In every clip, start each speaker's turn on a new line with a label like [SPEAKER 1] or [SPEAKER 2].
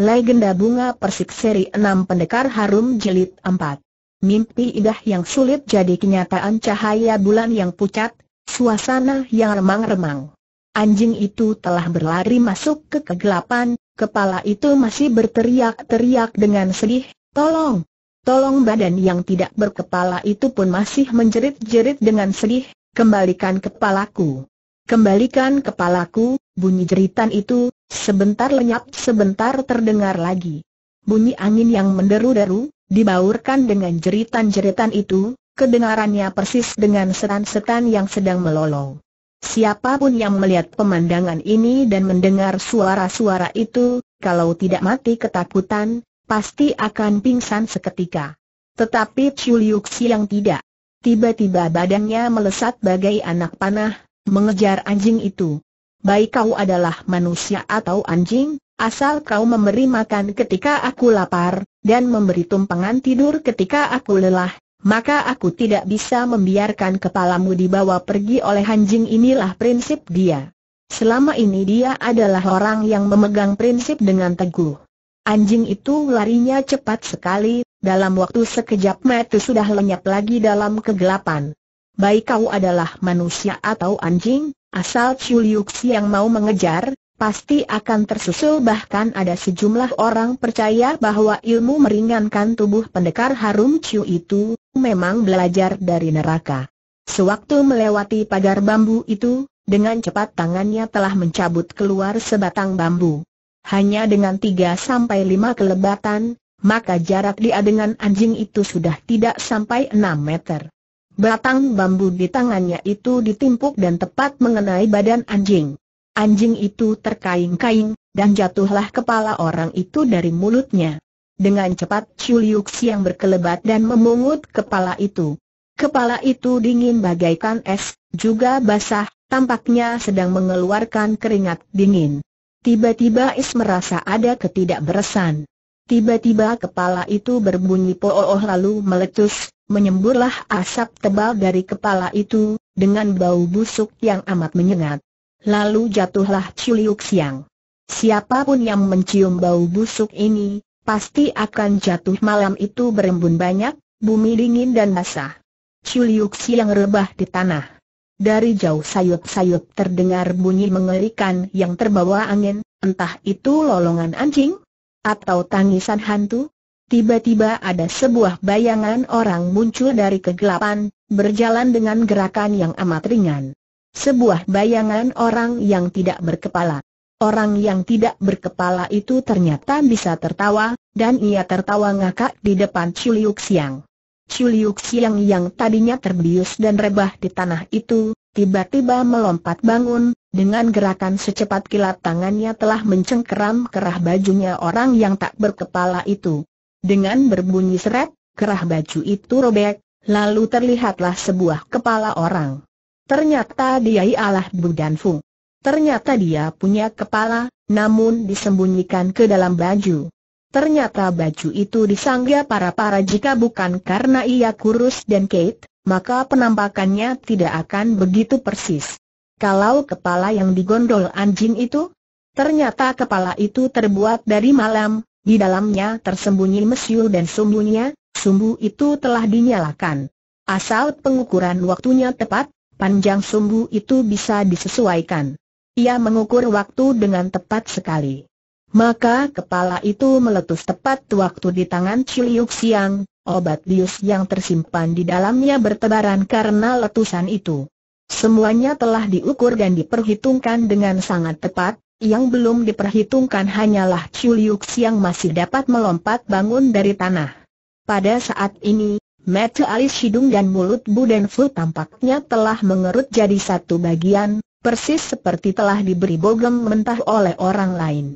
[SPEAKER 1] Legenda Bunga Persik Seri 6 Pendekar Harum Jilid 4 Mimpi indah yang sulit jadi kenyataan cahaya bulan yang pucat, suasana yang remang-remang. Anjing itu telah berlari masuk ke kegelapan, kepala itu masih berteriak-teriak dengan sedih, tolong, tolong badan yang tidak berkepala itu pun masih menjerit-jerit dengan sedih, kembalikan kepalaku. Kembalikan kepalaku, bunyi jeritan itu, sebentar lenyap sebentar terdengar lagi. Bunyi angin yang menderu-deru, dibaurkan dengan jeritan-jeritan itu, kedengarannya persis dengan setan-setan yang sedang melolong. Siapa pun yang melihat pemandangan ini dan mendengar suara-suara itu, kalau tidak mati ketakutan, pasti akan pingsan seketika. Tetapi Chuliuk yang tidak. Tiba-tiba badannya melesat bagai anak panah, mengejar anjing itu. Baik kau adalah manusia atau anjing, asal kau memberi makan ketika aku lapar, dan memberi tumpangan tidur ketika aku lelah, maka aku tidak bisa membiarkan kepalamu dibawa pergi oleh anjing inilah prinsip dia. Selama ini dia adalah orang yang memegang prinsip dengan teguh. Anjing itu larinya cepat sekali, dalam waktu sekejap mata sudah lenyap lagi dalam kegelapan. Baik kau adalah manusia atau anjing, asal Chuliuksi yang mau mengejar, pasti akan tersusul bahkan ada sejumlah orang percaya bahwa ilmu meringankan tubuh pendekar harum Chu itu, memang belajar dari neraka. Sewaktu melewati pagar bambu itu, dengan cepat tangannya telah mencabut keluar sebatang bambu. Hanya dengan 3 sampai 5 kelebatan, maka jarak dia dengan anjing itu sudah tidak sampai 6 meter. Batang bambu di tangannya itu ditimpuk dan tepat mengenai badan anjing. Anjing itu terkaing-kaing, dan jatuhlah kepala orang itu dari mulutnya. Dengan cepat Chuliuk yang berkelebat dan memungut kepala itu. Kepala itu dingin bagaikan es, juga basah, tampaknya sedang mengeluarkan keringat dingin. Tiba-tiba Is merasa ada ketidakberesan. Tiba-tiba kepala itu berbunyi pooh lalu meletus, menyemburlah asap tebal dari kepala itu, dengan bau busuk yang amat menyengat. Lalu jatuhlah Chuliuk Siang. Siapa pun yang mencium bau busuk ini, pasti akan jatuh malam itu berembun banyak, bumi dingin dan basah. Chuliuk Siang rebah di tanah. Dari jauh sayup-sayup terdengar bunyi mengerikan yang terbawa angin, entah itu lolongan anjing, atau tangisan hantu. Tiba-tiba ada sebuah bayangan orang muncul dari kegelapan, berjalan dengan gerakan yang amat ringan. Sebuah bayangan orang yang tidak berkepala. Orang yang tidak berkepala itu ternyata bisa tertawa, dan ia tertawa ngakak di depan Chuliuk Siang. Chuliuk Siang yang tadinya terbius dan rebah di tanah itu, tiba-tiba melompat bangun, dengan gerakan secepat kilat tangannya telah mencengkeram kerah bajunya orang yang tak berkepala itu. Dengan berbunyi seret, kerah baju itu robek, lalu terlihatlah sebuah kepala orang. Ternyata dia ialah Budan Fu. Ternyata dia punya kepala, namun disembunyikan ke dalam baju. Ternyata baju itu disangga para-para jika bukan karena ia kurus dan Kate, maka penampakannya tidak akan begitu persis. Kalau kepala yang digondol anjing itu, ternyata kepala itu terbuat dari malam, di dalamnya tersembunyi mesiu dan sumbunya, sumbu itu telah dinyalakan. Asal pengukuran waktunya tepat, panjang sumbu itu bisa disesuaikan. Ia mengukur waktu dengan tepat sekali. Maka kepala itu meletus tepat waktu di tangan Ciliuk Siang, obat bius yang tersimpan di dalamnya bertebaran karena letusan itu. Semuanya telah diukur dan diperhitungkan dengan sangat tepat, yang belum diperhitungkan hanyalah Ciliuk Siang masih dapat melompat bangun dari tanah. Pada saat ini, Mata alis hidung dan mulut Bu Fu tampaknya telah mengerut jadi satu bagian, persis seperti telah diberi bogem mentah oleh orang lain.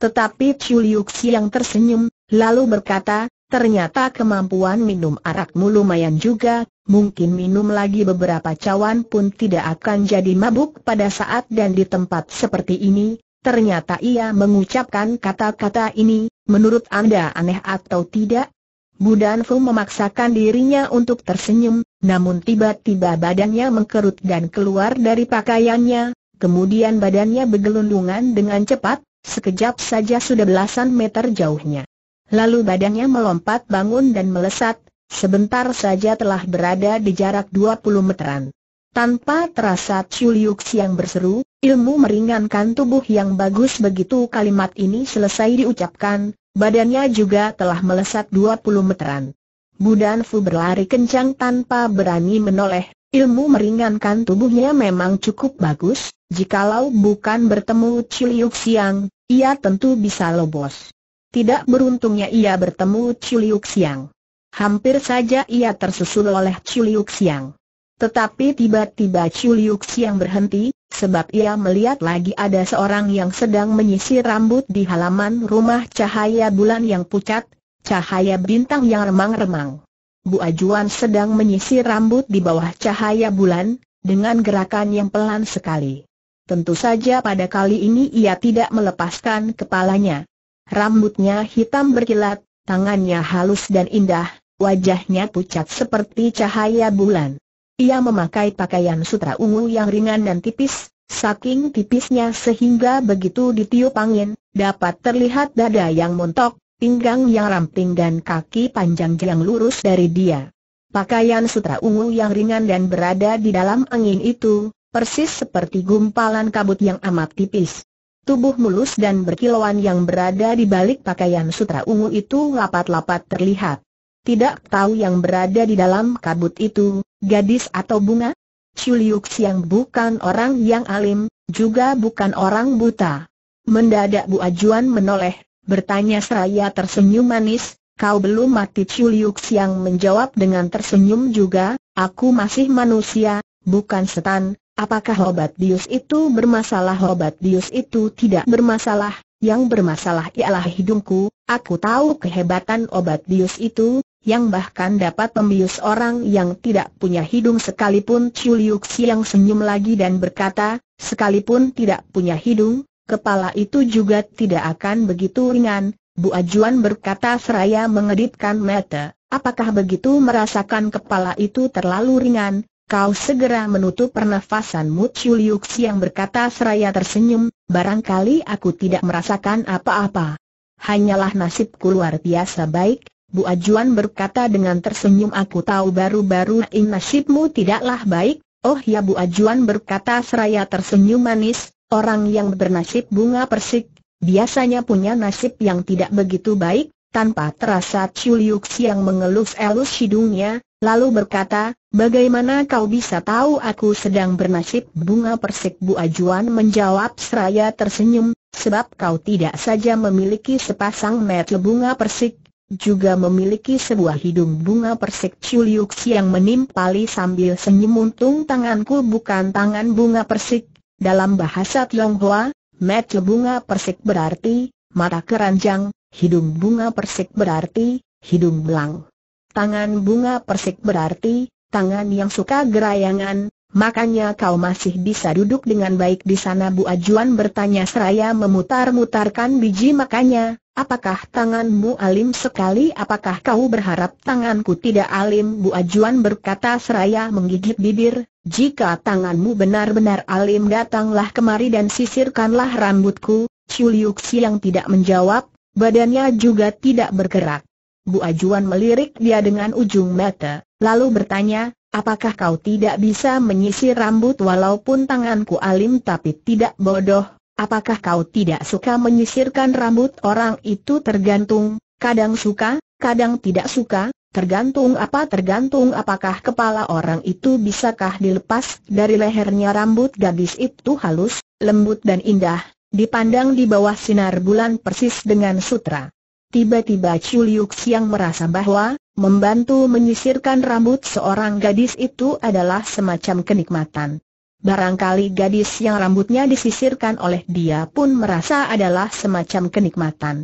[SPEAKER 1] Tetapi Chuliuk yang tersenyum, lalu berkata, ternyata kemampuan minum arakmu lumayan juga, mungkin minum lagi beberapa cawan pun tidak akan jadi mabuk pada saat dan di tempat seperti ini. Ternyata ia mengucapkan kata-kata ini, menurut Anda aneh atau tidak? Budan Fu memaksakan dirinya untuk tersenyum, namun tiba-tiba badannya mengkerut dan keluar dari pakaiannya, kemudian badannya bergelundungan dengan cepat, sekejap saja sudah belasan meter jauhnya. Lalu badannya melompat bangun dan melesat, sebentar saja telah berada di jarak 20 meteran. Tanpa terasa Chuliuk yang berseru, ilmu meringankan tubuh yang bagus begitu kalimat ini selesai diucapkan, badannya juga telah melesat 20 meteran. Budan Fu berlari kencang tanpa berani menoleh, ilmu meringankan tubuhnya memang cukup bagus, jikalau bukan bertemu Chuliuk Siang, ia tentu bisa lobos. Tidak beruntungnya ia bertemu Chuliuk Siang. Hampir saja ia tersusul oleh Chuliuk Siang. Tetapi tiba-tiba Chuliuk Siang berhenti, sebab ia melihat lagi ada seorang yang sedang menyisir rambut di halaman rumah cahaya bulan yang pucat, cahaya bintang yang remang-remang. Bu Ajuan sedang menyisir rambut di bawah cahaya bulan, dengan gerakan yang pelan sekali. Tentu saja pada kali ini ia tidak melepaskan kepalanya. Rambutnya hitam berkilat, tangannya halus dan indah, wajahnya pucat seperti cahaya bulan. Ia memakai pakaian sutra ungu yang ringan dan tipis, saking tipisnya sehingga begitu ditiup angin, dapat terlihat dada yang montok, pinggang yang ramping dan kaki panjang yang lurus dari dia. Pakaian sutra ungu yang ringan dan berada di dalam angin itu, persis seperti gumpalan kabut yang amat tipis. Tubuh mulus dan berkilauan yang berada di balik pakaian sutra ungu itu lapat-lapat terlihat. Tidak tahu yang berada di dalam kabut itu, gadis atau bunga? Chuliuk Siang bukan orang yang alim, juga bukan orang buta. Mendadak Bu Ajuan menoleh, bertanya seraya tersenyum manis, kau belum mati Chuliuk Siang menjawab dengan tersenyum juga, aku masih manusia, bukan setan, Apakah obat bius itu bermasalah? Obat bius itu tidak bermasalah, yang bermasalah ialah hidungku, aku tahu kehebatan obat bius itu, yang bahkan dapat membius orang yang tidak punya hidung sekalipun Chuliuk yang senyum lagi dan berkata, sekalipun tidak punya hidung, kepala itu juga tidak akan begitu ringan, Bu Ajuan berkata seraya mengedipkan mata, apakah begitu merasakan kepala itu terlalu ringan, Kau segera menutup pernafasanmu Chuliuk yang berkata seraya tersenyum, barangkali aku tidak merasakan apa-apa. Hanyalah nasibku luar biasa baik, Bu Ajuan berkata dengan tersenyum aku tahu baru-baru ini nasibmu tidaklah baik, oh ya Bu Ajuan berkata seraya tersenyum manis, orang yang bernasib bunga persik, biasanya punya nasib yang tidak begitu baik, tanpa terasa Chuliuk yang mengelus-elus hidungnya, lalu berkata, bagaimana kau bisa tahu aku sedang bernasib bunga persik? Bu Ajuan menjawab seraya tersenyum, sebab kau tidak saja memiliki sepasang mata bunga persik, juga memiliki sebuah hidung bunga persik Chuliuk yang menimpali sambil senyum untung tanganku bukan tangan bunga persik, dalam bahasa Tionghoa, mata bunga persik berarti, mata keranjang, hidung bunga persik berarti, hidung belang. Tangan bunga persik berarti, tangan yang suka gerayangan, makanya kau masih bisa duduk dengan baik di sana Bu Ajuan bertanya seraya memutar-mutarkan biji. Makanya, apakah tanganmu alim sekali? Apakah kau berharap tanganku tidak alim? Bu Ajuan berkata seraya menggigit bibir, jika tanganmu benar-benar alim datanglah kemari dan sisirkanlah rambutku, Chuliuk yang tidak menjawab, badannya juga tidak bergerak. Bu Ajuan melirik dia dengan ujung mata, lalu bertanya, apakah kau tidak bisa menyisir rambut walaupun tanganku alim tapi tidak bodoh, apakah kau tidak suka menyisirkan rambut orang itu tergantung, kadang suka, kadang tidak suka, tergantung apa tergantung apakah kepala orang itu bisakah dilepas dari lehernya rambut gadis itu halus, lembut dan indah, dipandang di bawah sinar bulan persis dengan sutra. Tiba-tiba Chuliuk Siang merasa bahwa, membantu menyisirkan rambut seorang gadis itu adalah semacam kenikmatan. Barangkali gadis yang rambutnya disisirkan oleh dia pun merasa adalah semacam kenikmatan.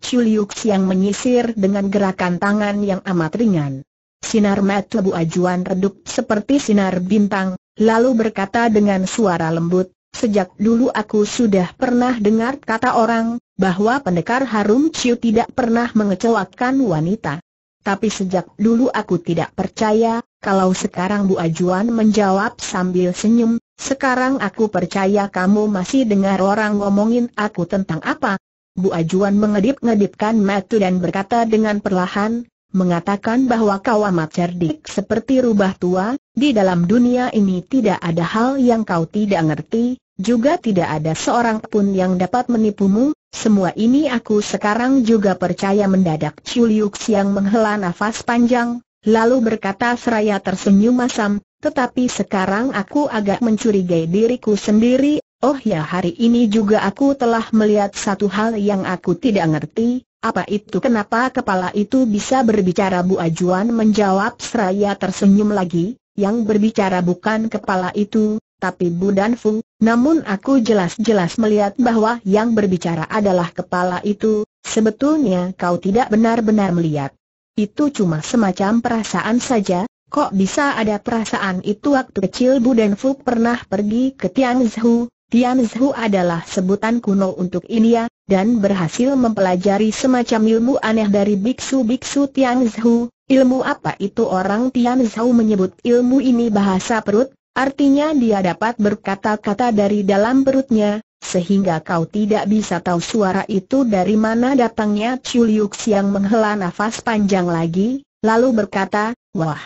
[SPEAKER 1] Chuliuk Siang menyisir dengan gerakan tangan yang amat ringan. Sinar mata Bu Ajuan redup seperti sinar bintang, lalu berkata dengan suara lembut, Sejak dulu aku sudah pernah dengar kata orang, bahwa pendekar harum ciu tidak pernah mengecewakan wanita. Tapi sejak dulu aku tidak percaya, kalau sekarang Bu Ajuan menjawab sambil senyum, Sekarang aku percaya kamu masih dengar orang ngomongin aku tentang apa. Bu Ajuan mengedip-ngedipkan mata dan berkata dengan perlahan, mengatakan bahwa kau amat cerdik seperti rubah tua, di dalam dunia ini tidak ada hal yang kau tidak ngerti, juga tidak ada seorang pun yang dapat menipumu, semua ini aku sekarang juga percaya mendadak Chuliuk Siang menghela nafas panjang, lalu berkata seraya tersenyum masam, tetapi sekarang aku agak mencurigai diriku sendiri, oh ya hari ini juga aku telah melihat satu hal yang aku tidak ngerti, apa itu? Kenapa kepala itu bisa berbicara? Bu Ajuan menjawab seraya tersenyum lagi, yang berbicara bukan kepala itu, tapi Bu Danfu, namun aku jelas-jelas melihat bahwa yang berbicara adalah kepala itu, sebetulnya kau tidak benar-benar melihat. Itu cuma semacam perasaan saja, Kok bisa ada perasaan itu? Waktu kecil Bu Denfu pernah pergi ke Tianzhu? Tianzhu adalah sebutan kuno untuk India, dan berhasil mempelajari semacam ilmu aneh dari biksu-biksu Tianzhu. Ilmu apa itu orang Tianzhu menyebut ilmu ini bahasa perut, artinya dia dapat berkata-kata dari dalam perutnya, sehingga kau tidak bisa tahu suara itu dari mana datangnya Chuliuk yang menghela nafas panjang lagi, lalu berkata, wah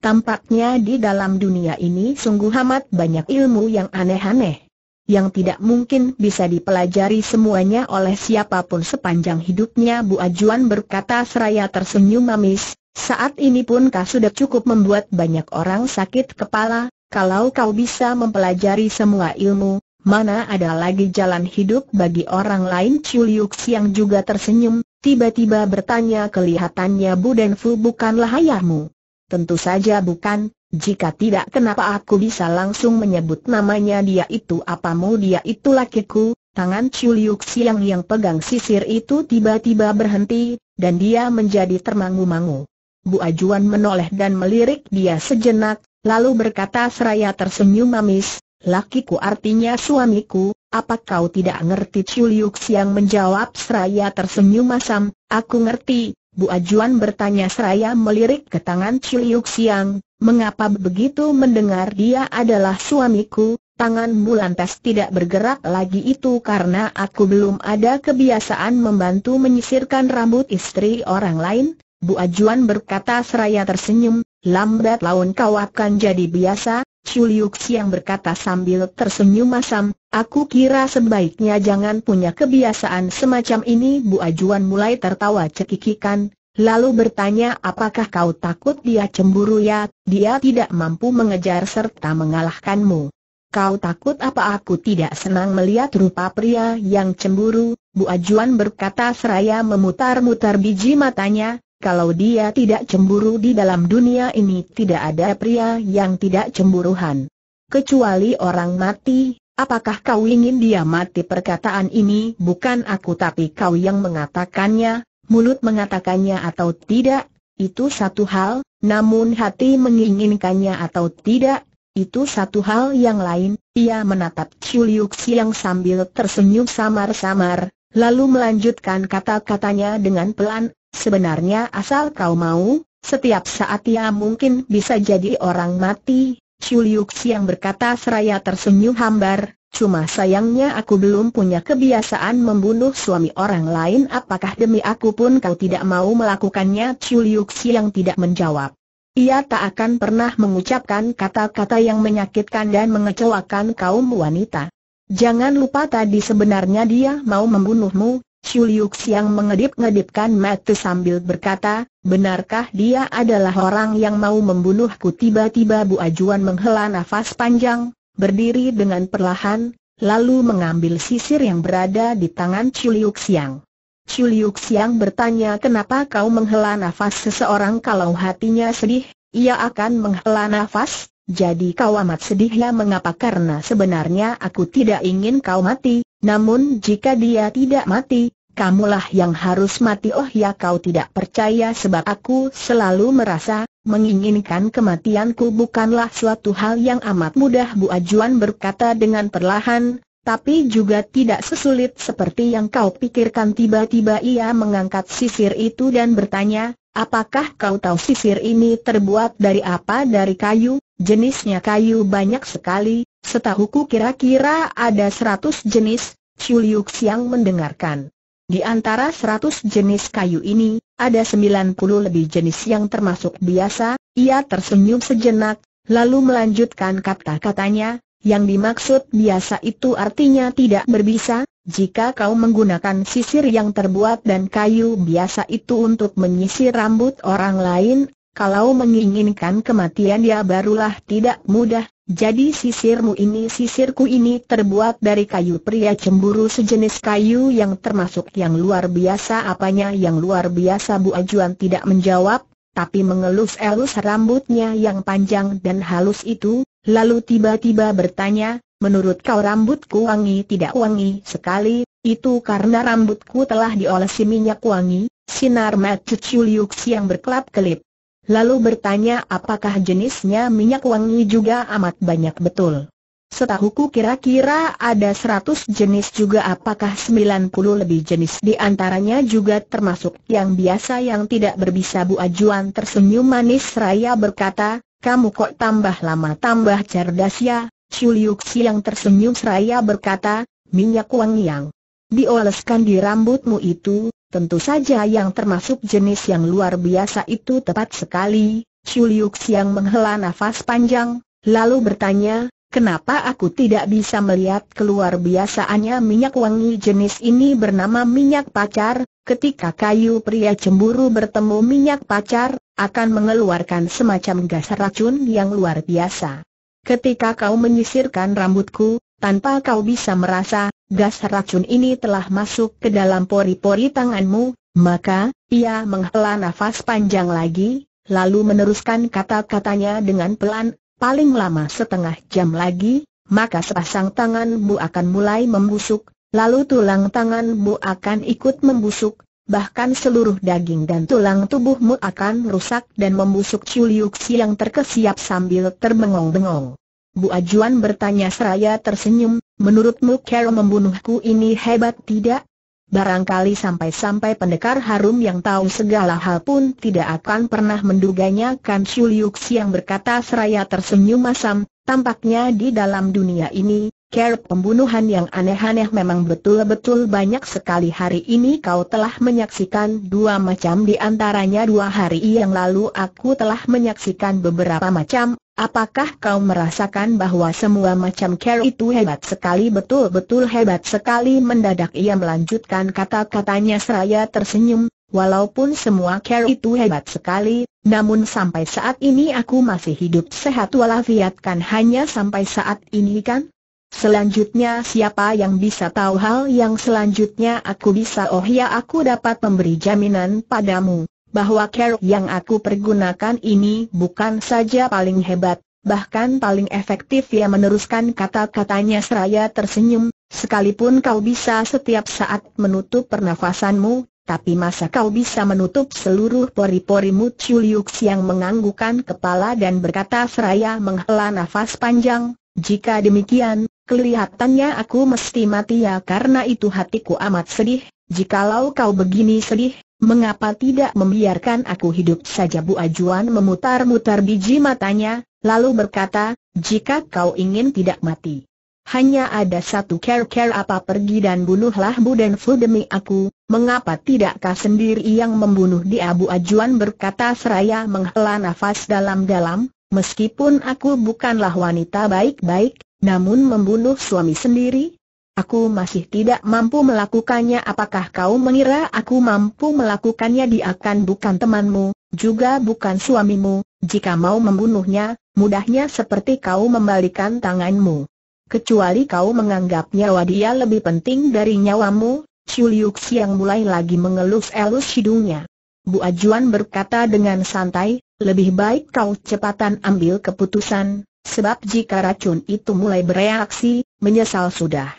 [SPEAKER 1] Tampaknya di dalam dunia ini sungguh amat banyak ilmu yang aneh-aneh. Yang tidak mungkin bisa dipelajari semuanya oleh siapa pun sepanjang hidupnya Bu Ajuan berkata seraya tersenyum mamis, saat ini pun kau sudah cukup membuat banyak orang sakit kepala, kalau kau bisa mempelajari semua ilmu, mana ada lagi jalan hidup bagi orang lain? Chuliuk yang juga tersenyum, tiba-tiba bertanya kelihatannya Bu Denfu bukanlah ayahmu. Tentu saja bukan, jika tidak kenapa aku bisa langsung menyebut namanya dia itu apa? Mau dia itu lakiku, tangan Chuliuk Siang yang pegang sisir itu tiba-tiba berhenti, dan dia menjadi termangu-mangu. Bu Ajuan menoleh dan melirik dia sejenak, lalu berkata seraya tersenyum mamis, lakiku artinya suamiku, apa kau tidak ngerti? Chuliuk Siang menjawab seraya tersenyum masam, aku ngerti, Bu Ajuan bertanya seraya melirik ke tangan Ciliuk Siang, mengapa begitu mendengar dia adalah suamiku, tanganmu lantas tidak bergerak lagi itu karena aku belum ada kebiasaan membantu menyisirkan rambut istri orang lain, Bu Ajuan berkata seraya tersenyum, lambat laun kau akan jadi biasa, Chuliuk Siang berkata sambil tersenyum masam, aku kira sebaiknya jangan punya kebiasaan semacam ini Bu Ajuan mulai tertawa cekikikan, lalu bertanya apakah kau takut dia cemburu ya, dia tidak mampu mengejar serta mengalahkanmu. Kau takut apa? Aku tidak senang melihat rupa pria yang cemburu, Bu Ajuan berkata seraya memutar-mutar biji matanya, kalau dia tidak cemburu di dalam dunia ini tidak ada pria yang tidak cemburuhan. Kecuali orang mati, apakah kau ingin dia mati? Perkataan ini bukan aku tapi kau yang mengatakannya, mulut mengatakannya atau tidak, itu satu hal, namun hati menginginkannya atau tidak, itu satu hal yang lain, ia menatap Chuliuk Siang sambil tersenyum samar-samar, lalu melanjutkan kata-katanya dengan pelan, Sebenarnya asal kau mau, setiap saat ia mungkin bisa jadi orang mati, Chuliuk yang berkata seraya tersenyum hambar, cuma sayangnya aku belum punya kebiasaan membunuh suami orang lain apakah demi aku pun kau tidak mau melakukannya Chuliuk yang tidak menjawab. Ia tak akan pernah mengucapkan kata-kata yang menyakitkan dan mengecewakan kaum wanita. Jangan lupa tadi sebenarnya dia mau membunuhmu, Chuliuk yang mengedip-ngedipkan mata sambil berkata, benarkah dia adalah orang yang mau membunuhku tiba-tiba Bu Ajuan menghela nafas panjang, berdiri dengan perlahan, lalu mengambil sisir yang berada di tangan Chuliuk Siang. Chuliuk Siang bertanya kenapa kau menghela nafas seseorang kalau hatinya sedih, ia akan menghela nafas, jadi kau amat sedih ya mengapa? Karena sebenarnya aku tidak ingin kau mati, namun jika dia tidak mati, kamulah yang harus mati. Oh ya kau tidak percaya sebab aku selalu merasa, menginginkan kematianku bukanlah suatu hal yang amat mudah Bu Ajuan berkata dengan perlahan, tapi juga tidak sesulit seperti yang kau pikirkan. Tiba-tiba ia mengangkat sisir itu dan bertanya, apakah kau tahu sisir ini terbuat dari apa? Dari kayu, jenisnya kayu banyak sekali, Setahuku kira-kira ada seratus jenis, Chuliuk Siang mendengarkan. Di antara seratus jenis kayu ini, ada sembilan puluh lebih jenis yang termasuk biasa, ia tersenyum sejenak, lalu melanjutkan kata-katanya, yang dimaksud biasa itu artinya tidak berbisa, jika kau menggunakan sisir yang terbuat dan kayu biasa itu untuk menyisir rambut orang lain, kalau menginginkan kematian ya barulah tidak mudah, jadi sisirmu ini sisirku ini terbuat dari kayu pria cemburu sejenis kayu yang termasuk yang luar biasa. Apanya yang luar biasa? Bu Ajuan tidak menjawab, tapi mengelus-elus rambutnya yang panjang dan halus itu, lalu tiba-tiba bertanya, menurut kau rambutku wangi tidak? Wangi sekali, itu karena rambutku telah diolesi minyak wangi, sinar mata Culiuk yang berkelap-kelip lalu bertanya apakah jenisnya minyak wangi juga amat banyak betul. Setahuku kira-kira ada seratus jenis juga apakah sembilan puluh lebih jenis di antaranya juga termasuk yang biasa yang tidak berbisa Bu Ajuan tersenyum manis seraya berkata, kamu kok tambah lama tambah cerdas ya, Chuliuk yang tersenyum seraya berkata, minyak wangi yang dioleskan di rambutmu itu, Tentu saja yang termasuk jenis yang luar biasa itu tepat sekali. Chuliuk Siang menghela nafas panjang, lalu bertanya, kenapa aku tidak bisa melihat keluar biasaannya minyak wangi jenis ini bernama minyak pacar, ketika kayu pria cemburu bertemu minyak pacar, akan mengeluarkan semacam gas racun yang luar biasa. Ketika kau menyisirkan rambutku, tanpa kau bisa merasa, gas racun ini telah masuk ke dalam pori-pori tanganmu, maka, ia menghela nafas panjang lagi, lalu meneruskan kata-katanya dengan pelan, paling lama setengah jam lagi, maka sepasang tanganmu akan mulai membusuk, lalu tulang tanganmu akan ikut membusuk, bahkan seluruh daging dan tulang tubuhmu akan rusak dan membusuk Chuliuk yang terkesiap sambil terbengong-bengong. Bu Ajuan bertanya seraya tersenyum, menurutmu cara membunuhku ini hebat tidak? Barangkali sampai-sampai pendekar harum yang tahu segala hal pun tidak akan pernah menduganya kan Shuliuk yang berkata seraya tersenyum masam, tampaknya di dalam dunia ini, care pembunuhan yang aneh-aneh memang betul-betul banyak sekali. Hari ini kau telah menyaksikan dua macam. Di antaranya dua hari yang lalu aku telah menyaksikan beberapa macam, Apakah kau merasakan bahwa semua macam care itu hebat sekali? Betul-betul hebat sekali mendadak ia melanjutkan kata-katanya. Seraya tersenyum, walaupun semua care itu hebat sekali, namun sampai saat ini aku masih hidup sehat. Walafiat kan hanya sampai saat ini kan? Selanjutnya siapa yang bisa tahu hal yang selanjutnya aku bisa? Oh ya aku dapat memberi jaminan padamu, bahwa care yang aku pergunakan ini bukan saja paling hebat, bahkan paling efektif. Ia meneruskan kata-katanya seraya tersenyum, sekalipun kau bisa setiap saat menutup pernafasanmu, tapi masa kau bisa menutup seluruh pori-porimu? Chuliuk yang menganggukkan kepala dan berkata seraya menghela nafas panjang, jika demikian, kelihatannya aku mesti mati ya karena itu hatiku amat sedih, jikalau kau begini sedih, Mengapa tidak membiarkan aku hidup saja? Bu Ajuan memutar-mutar biji matanya, lalu berkata, jika kau ingin tidak mati. Hanya ada satu care-care apa pergi dan bunuhlah Bu dan Fu demi aku, mengapa tidak kau sendiri yang membunuh dia? Bu Ajuan berkata seraya menghela nafas dalam-dalam, meskipun aku bukanlah wanita baik-baik, namun membunuh suami sendiri, Aku masih tidak mampu melakukannya apakah kau mengira aku mampu melakukannya dia akan bukan temanmu, juga bukan suamimu, jika mau membunuhnya, mudahnya seperti kau membalikan tanganmu. Kecuali kau menganggap nyawa dia lebih penting dari nyawamu, Chuliuk yang mulai lagi mengelus-elus hidungnya. Bu Ajuan berkata dengan santai, lebih baik kau cepatan ambil keputusan, sebab jika racun itu mulai bereaksi, menyesal sudah.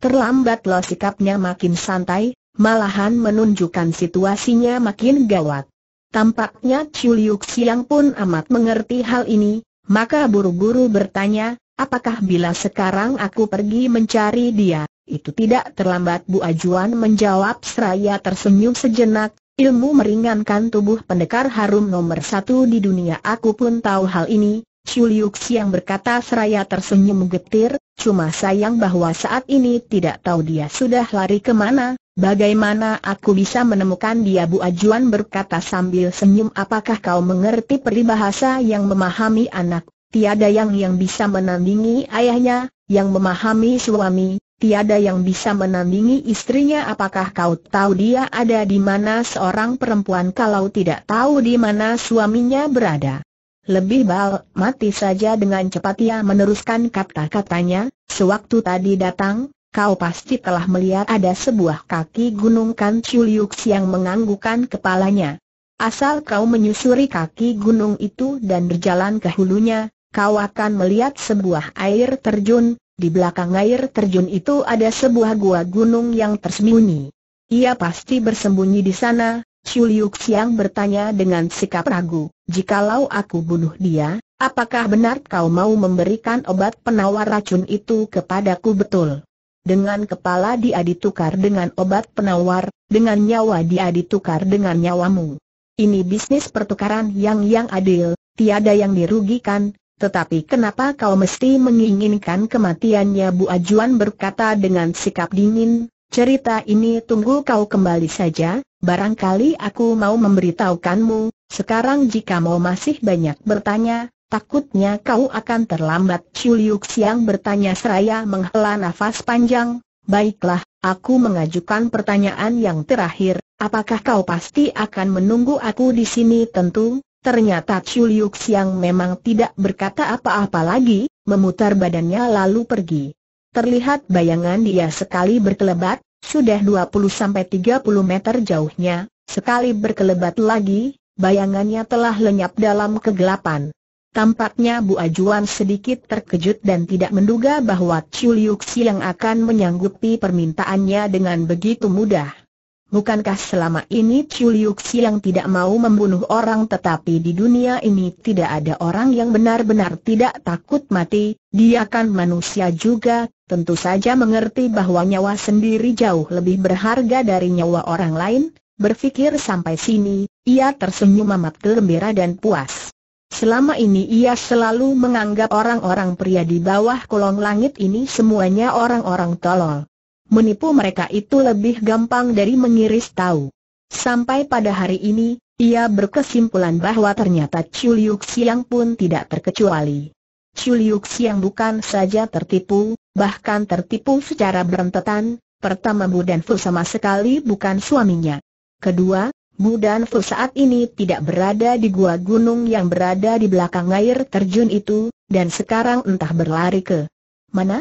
[SPEAKER 1] Terlambatlah sikapnya makin santai, malahan menunjukkan situasinya makin gawat. Tampaknya Chuliuk Siang pun amat mengerti hal ini, maka buru-buru bertanya, apakah bila sekarang aku pergi mencari dia, itu tidak terlambat Bu Ajuan menjawab seraya tersenyum sejenak, ilmu meringankan tubuh pendekar harum nomor satu di dunia aku pun tahu hal ini, Chuliuk yang berkata seraya tersenyum getir, cuma sayang bahwa saat ini tidak tahu dia sudah lari ke mana, bagaimana aku bisa menemukan dia? Bu Ajuan berkata sambil senyum apakah kau mengerti peribahasa yang memahami anak, tiada yang yang bisa menandingi ayahnya, yang memahami suami, tiada yang bisa menandingi istrinya. Apakah kau tahu dia ada di mana? Seorang perempuan kalau tidak tahu di mana suaminya berada. Lebih bal, mati saja dengan cepat ia meneruskan kata-katanya, sewaktu tadi datang, kau pasti telah melihat ada sebuah kaki gunung kan Chuliuk yang menganggukkan kepalanya. Asal kau menyusuri kaki gunung itu dan berjalan ke hulunya, kau akan melihat sebuah air terjun, di belakang air terjun itu ada sebuah gua gunung yang tersembunyi. Ia pasti bersembunyi di sana, Chuliuk Siang bertanya dengan sikap ragu. Jikalau aku bunuh dia, apakah benar kau mau memberikan obat penawar racun itu kepadaku betul? Dengan kepala dia ditukar dengan obat penawar, dengan nyawa dia ditukar dengan nyawamu. Ini bisnis pertukaran yang yang adil, tiada yang dirugikan, tetapi kenapa kau mesti menginginkan kematiannya Bu Ajuan berkata dengan sikap dingin, cerita ini tunggu kau kembali saja, barangkali aku mau memberitahukanmu, sekarang jika mau masih banyak bertanya, takutnya kau akan terlambat. Chuliuk Siang bertanya seraya menghela nafas panjang, baiklah, aku mengajukan pertanyaan yang terakhir, apakah kau pasti akan menunggu aku di sini tentu? Ternyata Chuliuk Siang memang tidak berkata apa-apa lagi, memutar badannya lalu pergi. Terlihat bayangan dia sekali berkelebat, sudah 20-30 meter jauhnya, sekali berkelebat lagi, bayangannya telah lenyap dalam kegelapan. Tampaknya Bu Ajuan sedikit terkejut dan tidak menduga bahwa Chuliuk yang akan menyanggupi permintaannya dengan begitu mudah. Bukankah selama ini Chuliuk yang tidak mau membunuh orang tetapi di dunia ini tidak ada orang yang benar-benar tidak takut mati, dia kan manusia juga, tentu saja mengerti bahwa nyawa sendiri jauh lebih berharga dari nyawa orang lain, Berpikir sampai sini, ia tersenyum amat gembira dan puas. Selama ini ia selalu menganggap orang-orang pria di bawah kolong langit ini semuanya orang-orang tolol. Menipu mereka itu lebih gampang dari mengiris tahu. Sampai pada hari ini, ia berkesimpulan bahwa ternyata Chuliuk Siang pun tidak terkecuali. Chuliuk Siang bukan saja tertipu, bahkan tertipu secara berentetan, pertama Bu dan Fu sama sekali bukan suaminya. Kedua, Bu dan Fu saat ini tidak berada di gua gunung yang berada di belakang air terjun itu, dan sekarang entah berlari ke mana?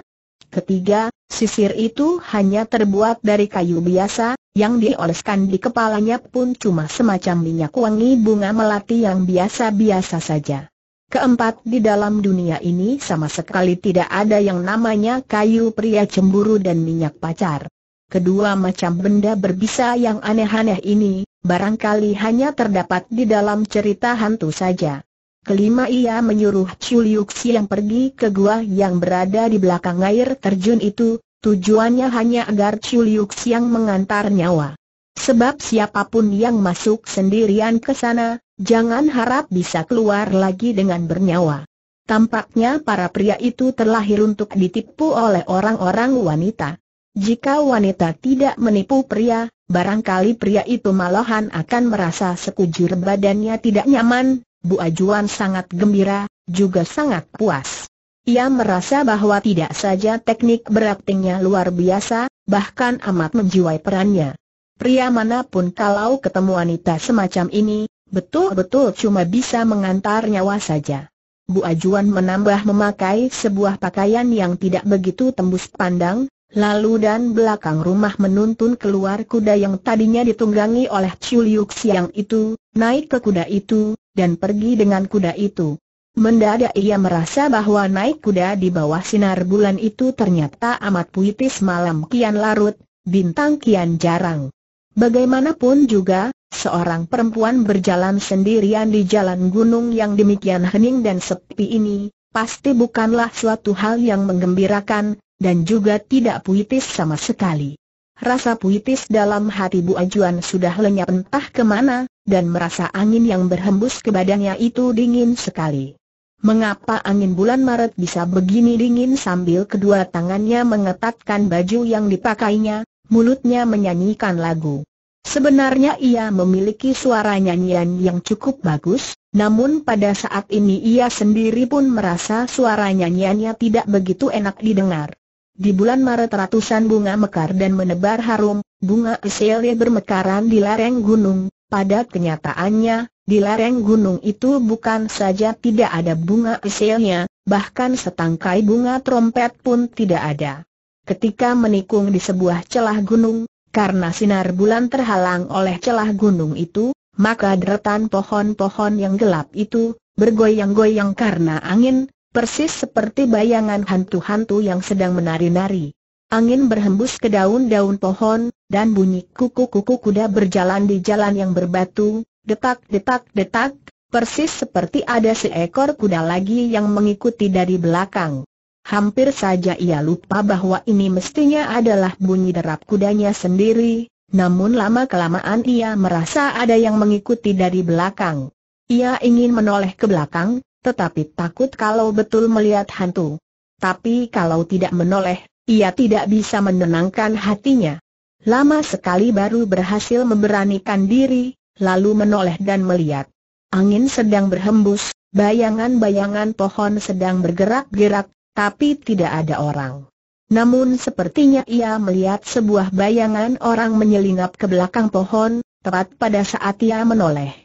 [SPEAKER 1] Ketiga, sisir itu hanya terbuat dari kayu biasa, yang dioleskan di kepalanya pun cuma semacam minyak wangi bunga melati yang biasa-biasa saja. Keempat, di dalam dunia ini sama sekali tidak ada yang namanya kayu pria cemburu dan minyak pacar. Kedua macam benda berbisa yang aneh-aneh ini, barangkali hanya terdapat di dalam cerita hantu saja. Kelima ia menyuruh Chuliuk yang pergi ke gua yang berada di belakang air terjun itu, tujuannya hanya agar Chuliuk yang mengantar nyawa. Sebab siapa pun yang masuk sendirian ke sana, jangan harap bisa keluar lagi dengan bernyawa. Tampaknya para pria itu terlahir untuk ditipu oleh orang-orang wanita. Jika wanita tidak menipu pria, barangkali pria itu malahan akan merasa sekujur badannya tidak nyaman, Bu Ajuan sangat gembira, juga sangat puas. Ia merasa bahwa tidak saja teknik beraktingnya luar biasa, bahkan amat menjiwai perannya. Pria mana pun kalau ketemu wanita semacam ini, betul-betul cuma bisa mengantar nyawa saja. Bu Ajuan menambah memakai sebuah pakaian yang tidak begitu tembus pandang, Lalu dan belakang rumah menuntun keluar kuda yang tadinya ditunggangi oleh Chuliuk siang itu, naik ke kuda itu, dan pergi dengan kuda itu. Mendadak ia merasa bahwa naik kuda di bawah sinar bulan itu ternyata amat puitis malam kian larut, bintang kian jarang. Bagaimanapun juga, seorang perempuan berjalan sendirian di jalan gunung yang demikian hening dan sepi ini, pasti bukanlah suatu hal yang menggembirakan, dan juga tidak puitis sama sekali. Rasa puitis dalam hati Bu Ajuan sudah lenyap entah ke mana, dan merasa angin yang berhembus ke badannya itu dingin sekali. Mengapa angin bulan Maret bisa begini dingin sambil kedua tangannya mengetatkan baju yang dipakainya, mulutnya menyanyikan lagu. Sebenarnya ia memiliki suara nyanyian yang cukup bagus, namun pada saat ini ia sendiri pun merasa suara nyanyiannya tidak begitu enak didengar. Di bulan Maret ratusan bunga mekar dan menebar harum, bunga eselnya bermekaran di lereng gunung, pada kenyataannya, di lereng gunung itu bukan saja tidak ada bunga eselnya, bahkan setangkai bunga trompet pun tidak ada. Ketika menikung di sebuah celah gunung, karena sinar bulan terhalang oleh celah gunung itu, maka deretan pohon-pohon yang gelap itu, bergoyang-goyang karena angin, persis seperti bayangan hantu-hantu yang sedang menari-nari. Angin berhembus ke daun-daun pohon, dan bunyi kuku-kuku kuda berjalan di jalan yang berbatu, detak-detak-detak, persis seperti ada seekor kuda lagi yang mengikuti dari belakang. Hampir saja ia lupa bahwa ini mestinya adalah bunyi derap kudanya sendiri, namun lama-kelamaan ia merasa ada yang mengikuti dari belakang. Ia ingin menoleh ke belakang, tetapi takut kalau betul melihat hantu. Tapi kalau tidak menoleh, ia tidak bisa menenangkan hatinya. Lama sekali baru berhasil memberanikan diri, lalu menoleh dan melihat. Angin sedang berhembus, bayangan-bayangan pohon sedang bergerak-gerak, tapi tidak ada orang. Namun sepertinya ia melihat sebuah bayangan orang menyelinap ke belakang pohon, tepat pada saat ia menoleh.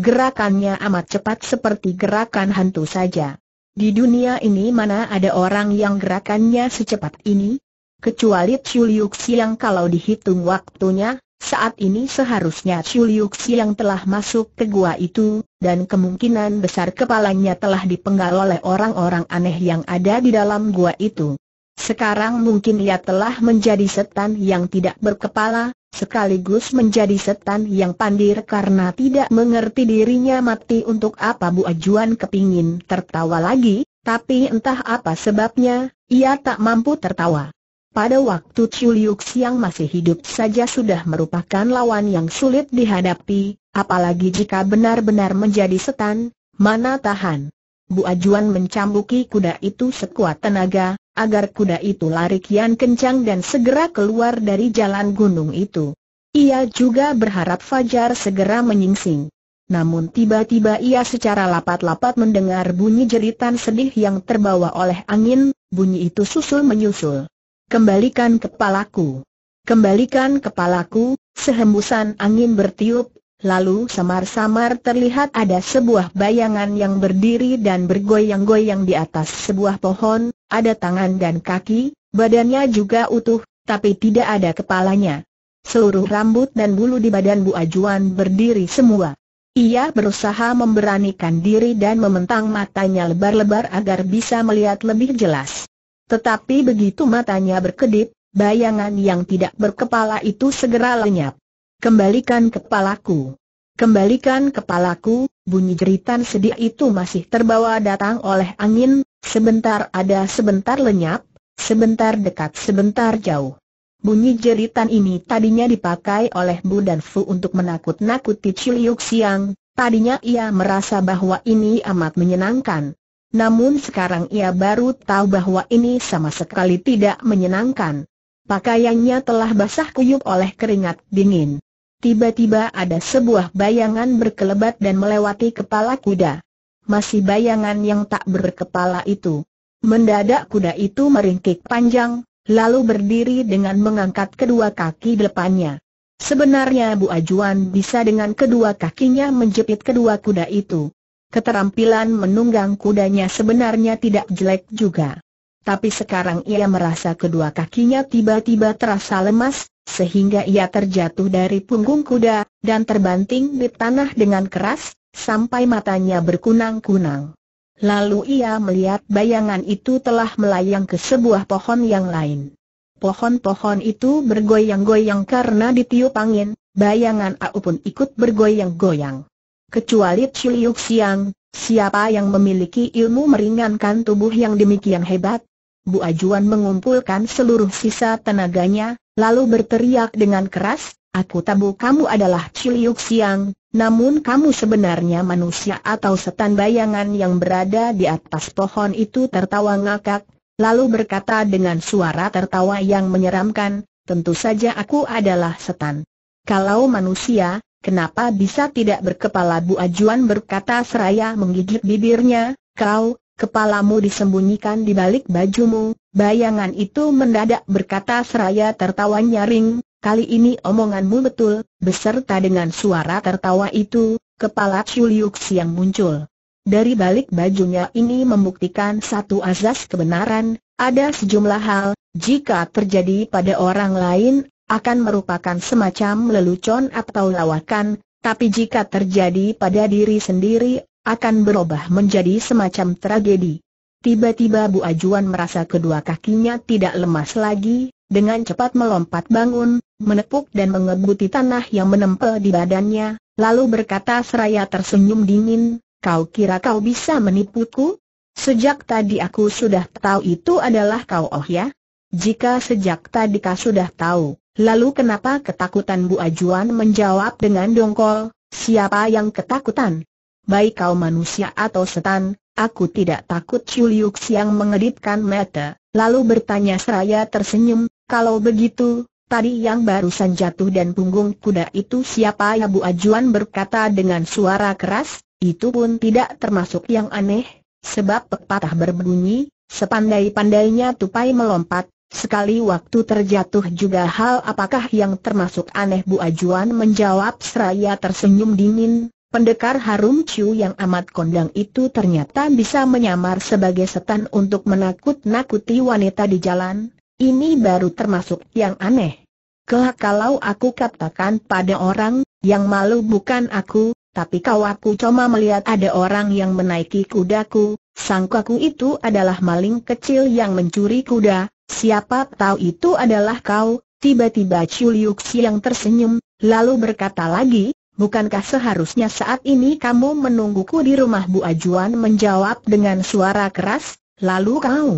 [SPEAKER 1] Gerakannya amat cepat seperti gerakan hantu saja. Di dunia ini mana ada orang yang gerakannya secepat ini? Kecuali Chuliuk Siang kalau dihitung waktunya, saat ini seharusnya Chuliuk Siang telah masuk ke gua itu, dan kemungkinan besar kepalanya telah dipenggal oleh orang-orang aneh yang ada di dalam gua itu. Sekarang mungkin ia telah menjadi setan yang tidak berkepala, sekaligus menjadi setan yang pandir karena tidak mengerti dirinya mati untuk apa Bu Ajuan kepingin tertawa lagi, tapi entah apa sebabnya, ia tak mampu tertawa. Pada waktu Chuliuk Siang masih hidup saja sudah merupakan lawan yang sulit dihadapi, apalagi jika benar-benar menjadi setan, mana tahan. Bu Ajuan mencambuki kuda itu sekuat tenaga, agar kuda itu lari kian kencang dan segera keluar dari jalan gunung itu. Ia juga berharap Fajar segera menyingsing. Namun tiba-tiba ia secara lapat-lapat mendengar bunyi jeritan sedih yang terbawa oleh angin, bunyi itu susul menyusul. Kembalikan kepalaku. Kembalikan kepalaku, sehembusan angin bertiup, lalu samar-samar terlihat ada sebuah bayangan yang berdiri dan bergoyang-goyang di atas sebuah pohon, ada tangan dan kaki, badannya juga utuh, tapi tidak ada kepalanya. Seluruh rambut dan bulu di badan Bu Ajuan berdiri semua. Ia berusaha memberanikan diri dan mementang matanya lebar-lebar agar bisa melihat lebih jelas. Tetapi begitu matanya berkedip, bayangan yang tidak berkepala itu segera lenyap. Kembalikan kepalaku. Kembalikan kepalaku, bunyi jeritan sedih itu masih terbawa datang oleh angin, sebentar ada sebentar lenyap, sebentar dekat sebentar jauh. Bunyi jeritan ini tadinya dipakai oleh Bu dan Fu untuk menakut-nakuti Ciliuk Siang, tadinya ia merasa bahwa ini amat menyenangkan. Namun sekarang ia baru tahu bahwa ini sama sekali tidak menyenangkan. Pakaiannya telah basah kuyup oleh keringat dingin. Tiba-tiba ada sebuah bayangan berkelebat dan melewati kepala kuda. Masih bayangan yang tak berkepala itu. Mendadak kuda itu meringkik panjang, lalu berdiri dengan mengangkat kedua kaki depannya. Sebenarnya Bu Ajuan bisa dengan kedua kakinya menjepit kedua kuda itu. Keterampilan menunggang kudanya sebenarnya tidak jelek juga. Tapi sekarang ia merasa kedua kakinya tiba-tiba terasa lemas, sehingga ia terjatuh dari punggung kuda, dan terbanting di tanah dengan keras, sampai matanya berkunang-kunang. Lalu ia melihat bayangan itu telah melayang ke sebuah pohon yang lain. Pohon-pohon itu bergoyang-goyang karena ditiup angin, bayangan Au pun ikut bergoyang-goyang. Kecuali Chiliuk Siang, siapa yang memiliki ilmu meringankan tubuh yang demikian hebat? Bu Ajuan mengumpulkan seluruh sisa tenaganya, lalu berteriak dengan keras, Aku tahu kamu adalah Ciliuk Siang, namun kamu sebenarnya manusia atau setan bayangan yang berada di atas pohon itu tertawa ngakak, lalu berkata dengan suara tertawa yang menyeramkan, tentu saja aku adalah setan. Kalau manusia, kenapa bisa tidak berkepala Bu Ajuan berkata seraya menggigit bibirnya, kau, kepalamu disembunyikan di balik bajumu, bayangan itu mendadak berkata seraya tertawa nyaring, Kali ini omonganmu betul, beserta dengan suara tertawa itu, kepala Chuliuk yang muncul. Dari balik bajunya ini membuktikan satu azas kebenaran, ada sejumlah hal, jika terjadi pada orang lain, akan merupakan semacam lelucon atau lawakan, tapi jika terjadi pada diri sendiri, akan berubah menjadi semacam tragedi. Tiba-tiba Bu Ajuan merasa kedua kakinya tidak lemas lagi, dengan cepat melompat bangun, menepuk dan mengebuti tanah yang menempel di badannya, lalu berkata seraya tersenyum dingin, kau kira kau bisa menipuku? Sejak tadi aku sudah tahu itu adalah kau oh ya? Jika sejak tadi kau sudah tahu, lalu kenapa ketakutan Bu Ajuan menjawab dengan dongkol, siapa yang ketakutan? Baik kau manusia atau setan, aku tidak takut Chuliuk yang mengedipkan mata, lalu bertanya seraya tersenyum, kalau begitu, Tadi yang barusan jatuh dan punggung kuda itu siapa ya Bu Ajuan berkata dengan suara keras, itu pun tidak termasuk yang aneh, sebab pepatah berbunyi, sepandai-pandainya tupai melompat, sekali waktu terjatuh juga hal apakah yang termasuk aneh? Bu Ajuan menjawab seraya tersenyum dingin, pendekar harum Chu yang amat kondang itu ternyata bisa menyamar sebagai setan untuk menakut-nakuti wanita di jalan, ini baru termasuk yang aneh. Kelak kalau aku katakan pada orang, yang malu bukan aku, tapi kau aku cuma melihat ada orang yang menaiki kudaku, sangkaku itu adalah maling kecil yang mencuri kuda, siapa tahu itu adalah kau, tiba-tiba Chuliuk yang tersenyum, lalu berkata lagi, bukankah seharusnya saat ini kamu menungguku di rumah Bu Ajuan menjawab dengan suara keras, lalu kau,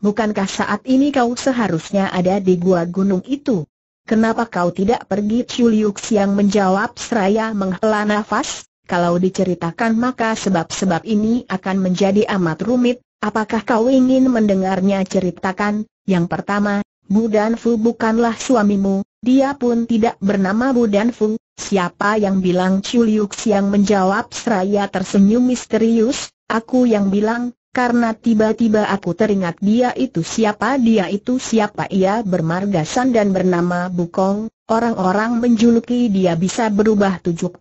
[SPEAKER 1] bukankah saat ini kau seharusnya ada di gua gunung itu? Kenapa kau tidak pergi? Chuliuk Siang menjawab seraya menghela nafas, kalau diceritakan maka sebab-sebab ini akan menjadi amat rumit, apakah kau ingin mendengarnya ceritakan? Yang pertama, Bu Danfu bukanlah suamimu, dia pun tidak bernama Bu Danfu, siapa yang bilang Chuliuk Siang menjawab seraya tersenyum misterius, aku yang bilang, karena tiba-tiba aku teringat dia itu siapa dia itu siapa ia bermargasan dan bernama Bukong, orang-orang menjuluki dia bisa berubah 71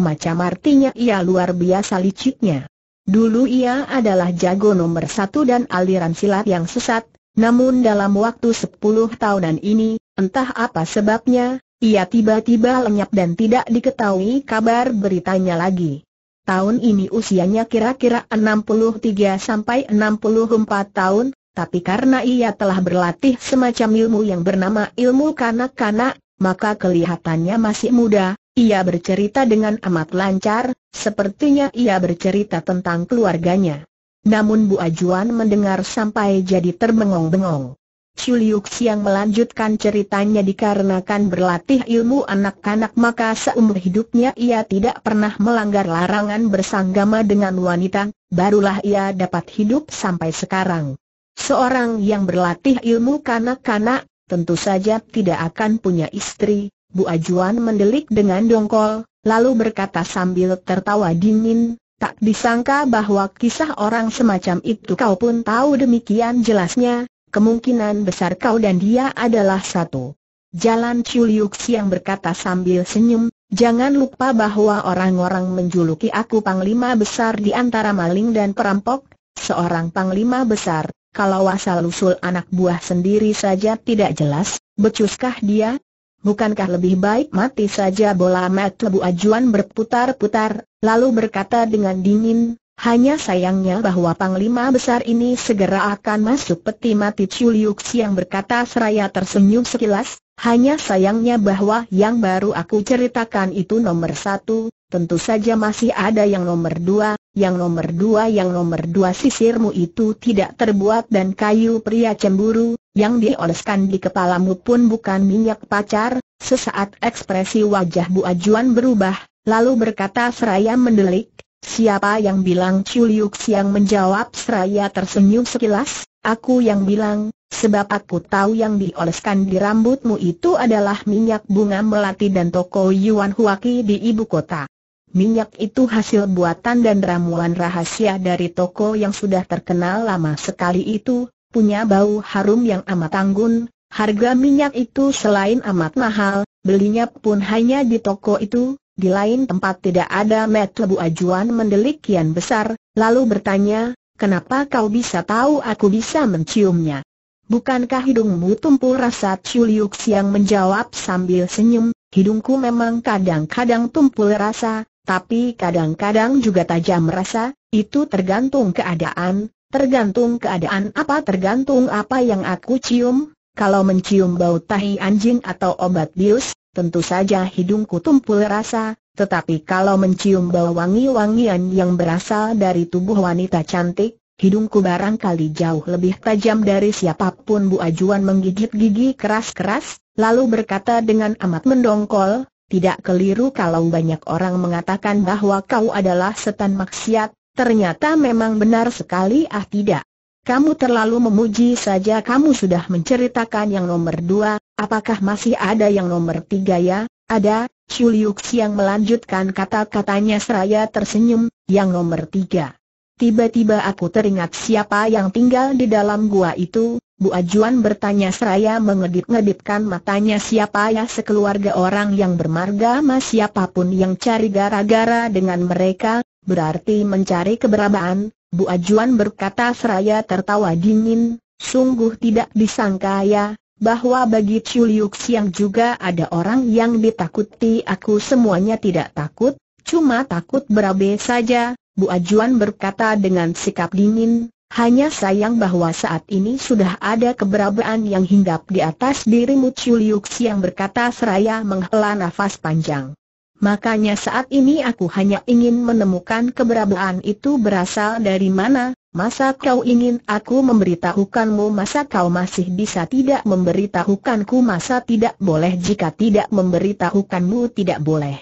[SPEAKER 1] macam artinya ia luar biasa liciknya. Dulu ia adalah jago nomor satu dan aliran silat yang sesat, namun dalam waktu 10 tahunan ini, entah apa sebabnya, ia tiba-tiba lenyap dan tidak diketahui kabar beritanya lagi. Tahun ini usianya kira-kira 63 sampai 64 tahun, tapi karena ia telah berlatih semacam ilmu yang bernama ilmu kanak-kanak, maka kelihatannya masih muda. Ia bercerita dengan amat lancar, sepertinya ia bercerita tentang keluarganya. Namun Bu Ajuan mendengar sampai jadi terbengong-bengong. Chuliuk Siang melanjutkan ceritanya dikarenakan berlatih ilmu anak-anak maka seumur hidupnya ia tidak pernah melanggar larangan bersanggama dengan wanita, barulah ia dapat hidup sampai sekarang. Seorang yang berlatih ilmu kanak-kanak, tentu saja tidak akan punya istri, Bu Ajuan mendelik dengan dongkol, lalu berkata sambil tertawa dingin, tak disangka bahwa kisah orang semacam itu kau pun tahu demikian jelasnya, kemungkinan besar kau dan dia adalah satu. Jalan Chuliuk yang berkata sambil senyum, jangan lupa bahwa orang-orang menjuluki aku panglima besar di antara maling dan perampok, seorang panglima besar, kalau asal-usul anak buah sendiri saja tidak jelas, becuskah dia? Bukankah lebih baik mati saja bola mata Bu Ajuan berputar-putar, lalu berkata dengan dingin, hanya sayangnya bahwa Panglima Besar ini segera akan masuk peti mati Chuliuk yang berkata seraya tersenyum sekilas, hanya sayangnya bahwa yang baru aku ceritakan itu nomor satu, tentu saja masih ada yang nomor dua, yang nomor dua yang nomor dua. Sisirmu itu tidak terbuat dan kayu pria cemburu, yang dioleskan di kepalamu pun bukan minyak pacar, sesaat ekspresi wajah Bu Ajuan berubah, lalu berkata seraya mendelik, siapa yang bilang Chuliuk Siang menjawab seraya tersenyum sekilas, aku yang bilang, sebab aku tahu yang dioleskan di rambutmu itu adalah minyak bunga melati dan toko Yuan Huaki di ibu kota. Minyak itu hasil buatan dan ramuan rahasia dari toko yang sudah terkenal lama sekali itu, punya bau harum yang amat anggun, harga minyak itu selain amat mahal, belinya pun hanya di toko itu, di lain tempat tidak ada metu Bu Ajuan mendelik kian besar, lalu bertanya, kenapa kau bisa tahu aku bisa menciumnya? Bukankah hidungmu tumpul rasa Chuliuk Siang menjawab sambil senyum, hidungku memang kadang-kadang tumpul rasa, tapi kadang-kadang juga tajam rasa, itu tergantung keadaan, tergantung keadaan apa tergantung apa yang aku cium, kalau mencium bau tahi anjing atau obat bius, tentu saja hidungku tumpul rasa, tetapi kalau mencium bau wangi-wangian yang berasal dari tubuh wanita cantik, hidungku barangkali jauh lebih tajam dari siapa pun. Bu Ajuan menggigit gigi keras-keras, lalu berkata dengan amat mendongkol, tidak keliru kalau banyak orang mengatakan bahwa kau adalah setan maksiat, ternyata memang benar sekali ah tidak. Kamu terlalu memuji saja kamu sudah menceritakan yang nomor dua, apakah masih ada yang nomor tiga ya? Ada, Chuliuk yang melanjutkan kata-katanya seraya tersenyum, yang nomor tiga. Tiba-tiba aku teringat siapa yang tinggal di dalam gua itu, Bu Ajuan bertanya seraya mengedip-ngedipkan matanya siapa ya sekeluarga orang yang bermarga mas siapa pun yang cari gara-gara dengan mereka, berarti mencari keberadaan, Bu Ajuan berkata seraya tertawa dingin, sungguh tidak disangka ya, bahwa bagi Chuliuk Siang juga ada orang yang ditakuti. Aku semuanya tidak takut, cuma takut berabe saja, Bu Ajuan berkata dengan sikap dingin, hanya sayang bahwa saat ini sudah ada keberadaan yang hinggap di atas dirimu Chuliuk yang berkata seraya menghela nafas panjang. Makanya saat ini aku hanya ingin menemukan keberadaan itu berasal dari mana, masa kau ingin aku memberitahukanmu masa kau masih bisa tidak memberitahukanku masa tidak boleh jika tidak memberitahukanmu tidak boleh.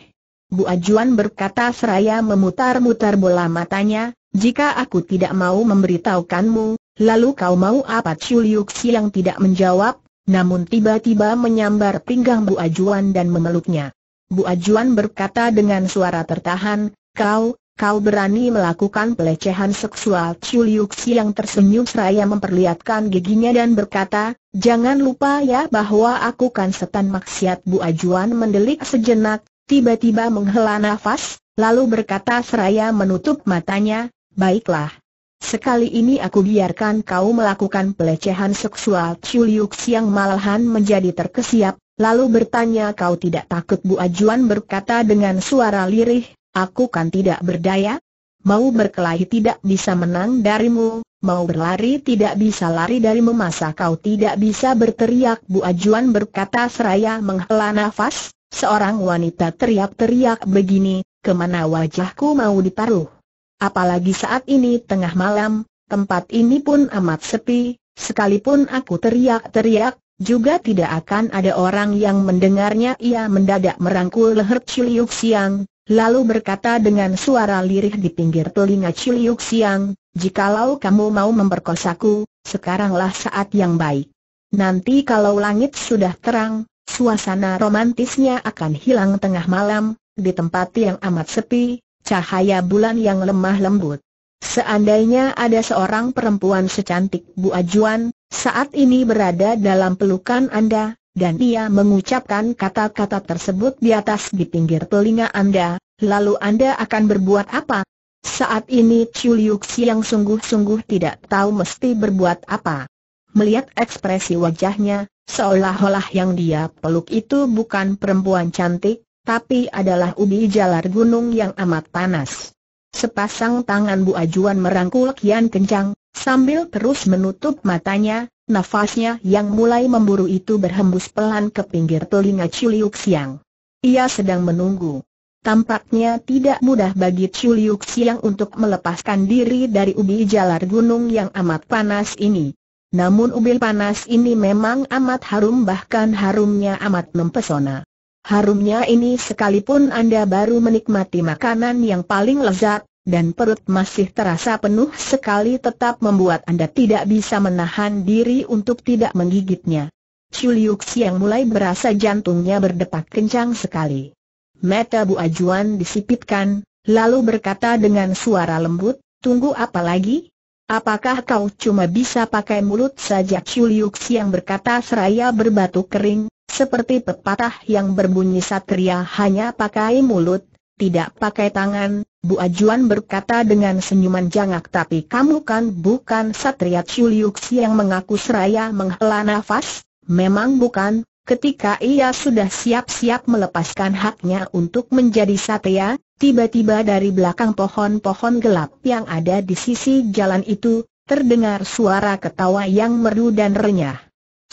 [SPEAKER 1] Bu Ajuan berkata seraya memutar-mutar bola matanya, jika aku tidak mau memberitahukanmu, lalu kau mau apa? Chuliuk yang tidak menjawab, namun tiba-tiba menyambar pinggang Bu Ajuan dan memeluknya. Bu Ajuan berkata dengan suara tertahan, kau, kau berani melakukan pelecehan seksual? Chuliuk yang tersenyum seraya memperlihatkan giginya dan berkata, jangan lupa ya bahwa aku kan setan. Maksiat Bu Ajuan mendelik sejenak, tiba-tiba menghela nafas, lalu berkata seraya menutup matanya, Baiklah. Sekali ini aku biarkan kau melakukan pelecehan seksual Chuliuk yang malahan menjadi terkesiap, lalu bertanya kau tidak takut Bu Ajuan berkata dengan suara lirih, aku kan tidak berdaya? Mau berkelahi tidak bisa menang darimu, mau berlari tidak bisa lari darimu masa kau tidak bisa berteriak Bu Ajuan berkata seraya menghela nafas, seorang wanita teriak-teriak begini, ke mana wajahku mau ditaruh? Apalagi saat ini tengah malam, tempat ini pun amat sepi, sekalipun aku teriak-teriak, juga tidak akan ada orang yang mendengarnya. Ia mendadak merangkul leher Ciliuk Siang, lalu berkata dengan suara lirih di pinggir telinga Ciliuk Siang, jikalau kamu mau memperkosaku, sekaranglah saat yang baik. Nanti kalau langit sudah terang, suasana romantisnya akan hilang tengah malam, di tempat yang amat sepi, cahaya bulan yang lemah lembut. Seandainya ada seorang perempuan secantik Bu Ajuan, saat ini berada dalam pelukan Anda, dan ia mengucapkan kata-kata tersebut di atas di pinggir telinga Anda, lalu Anda akan berbuat apa? Saat ini Chuliuk yang sungguh-sungguh tidak tahu mesti berbuat apa. Melihat ekspresi wajahnya, seolah-olah yang dia peluk itu bukan perempuan cantik, tapi adalah ubi jalar gunung yang amat panas. Sepasang tangan Bu Ajuan merangkul kian kencang, sambil terus menutup matanya, nafasnya yang mulai memburu itu berhembus pelan ke pinggir telinga Ciliuk Siang. Ia sedang menunggu. Tampaknya tidak mudah bagi Chu Liu Xiang untuk melepaskan diri dari ubi jalar gunung yang amat panas ini. Namun ubil panas ini memang amat harum bahkan harumnya amat mempesona. Harumnya ini sekalipun Anda baru menikmati makanan yang paling lezat, dan perut masih terasa penuh sekali tetap membuat Anda tidak bisa menahan diri untuk tidak menggigitnya. Chu Liu Xiang mulai berasa jantungnya berdetak kencang sekali. Mata Bu Ajuan disipitkan, lalu berkata dengan suara lembut, tunggu apa lagi? Apakah kau cuma bisa pakai mulut saja Chuliuk yang berkata seraya berbatu kering, seperti pepatah yang berbunyi satria hanya pakai mulut, tidak pakai tangan, Bu Ajuan berkata dengan senyuman jangak tapi kamu kan bukan satria Chuliuk yang mengaku seraya menghela nafas, memang bukan, Ketika ia sudah siap-siap melepaskan haknya untuk menjadi satria, tiba-tiba dari belakang pohon-pohon gelap yang ada di sisi jalan itu, terdengar suara ketawa yang merdu dan renyah.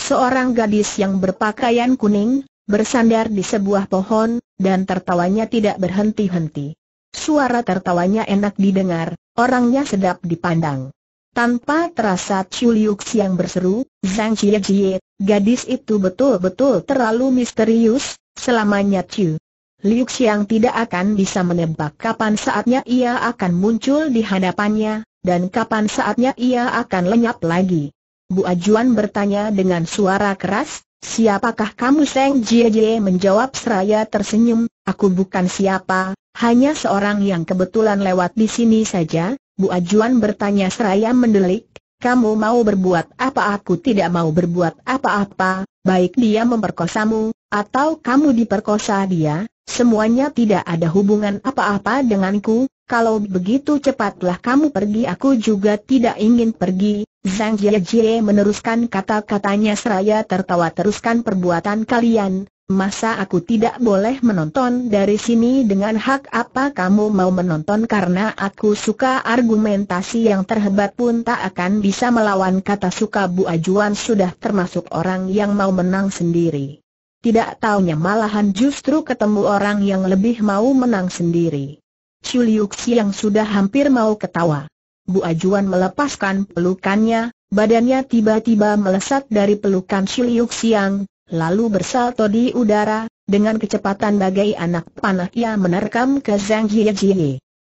[SPEAKER 1] Seorang gadis yang berpakaian kuning, bersandar di sebuah pohon, dan tertawanya tidak berhenti-henti. Suara tertawanya enak didengar, orangnya sedap dipandang. Tanpa terasa Chuliuk yang berseru, Zhang Jie Jie, gadis itu betul-betul terlalu misterius, selamanya Chu. Liu Xiang tidak akan bisa menebak kapan saatnya ia akan muncul di hadapannya, dan kapan saatnya ia akan lenyap lagi. Bu Ajuan bertanya dengan suara keras, siapakah kamu Zhang Jie Jie menjawab seraya tersenyum, aku bukan siapa, hanya seorang yang kebetulan lewat di sini saja, Bu Ajuan bertanya seraya mendelik, kamu mau berbuat apa? Aku tidak mau berbuat apa-apa, baik dia memperkosamu, atau kamu diperkosa dia, semuanya tidak ada hubungan apa-apa denganku, kalau begitu cepatlah kamu pergi. Aku juga tidak ingin pergi, Zhang Jie meneruskan kata-katanya seraya tertawa teruskan perbuatan kalian, Masa aku tidak boleh menonton dari sini dengan hak apa kamu mau menonton karena aku suka argumentasi yang terhebat pun tak akan bisa melawan kata suka Bu Ajuan sudah termasuk orang yang mau menang sendiri. Tidak taunya malahan justru ketemu orang yang lebih mau menang sendiri. Chuliuk yang sudah hampir mau ketawa. Bu Ajuan melepaskan pelukannya, badannya tiba-tiba melesat dari pelukan Chuliuk Siang, lalu bersalto di udara, dengan kecepatan bagai anak panah ia menerkam ke Zhang Jie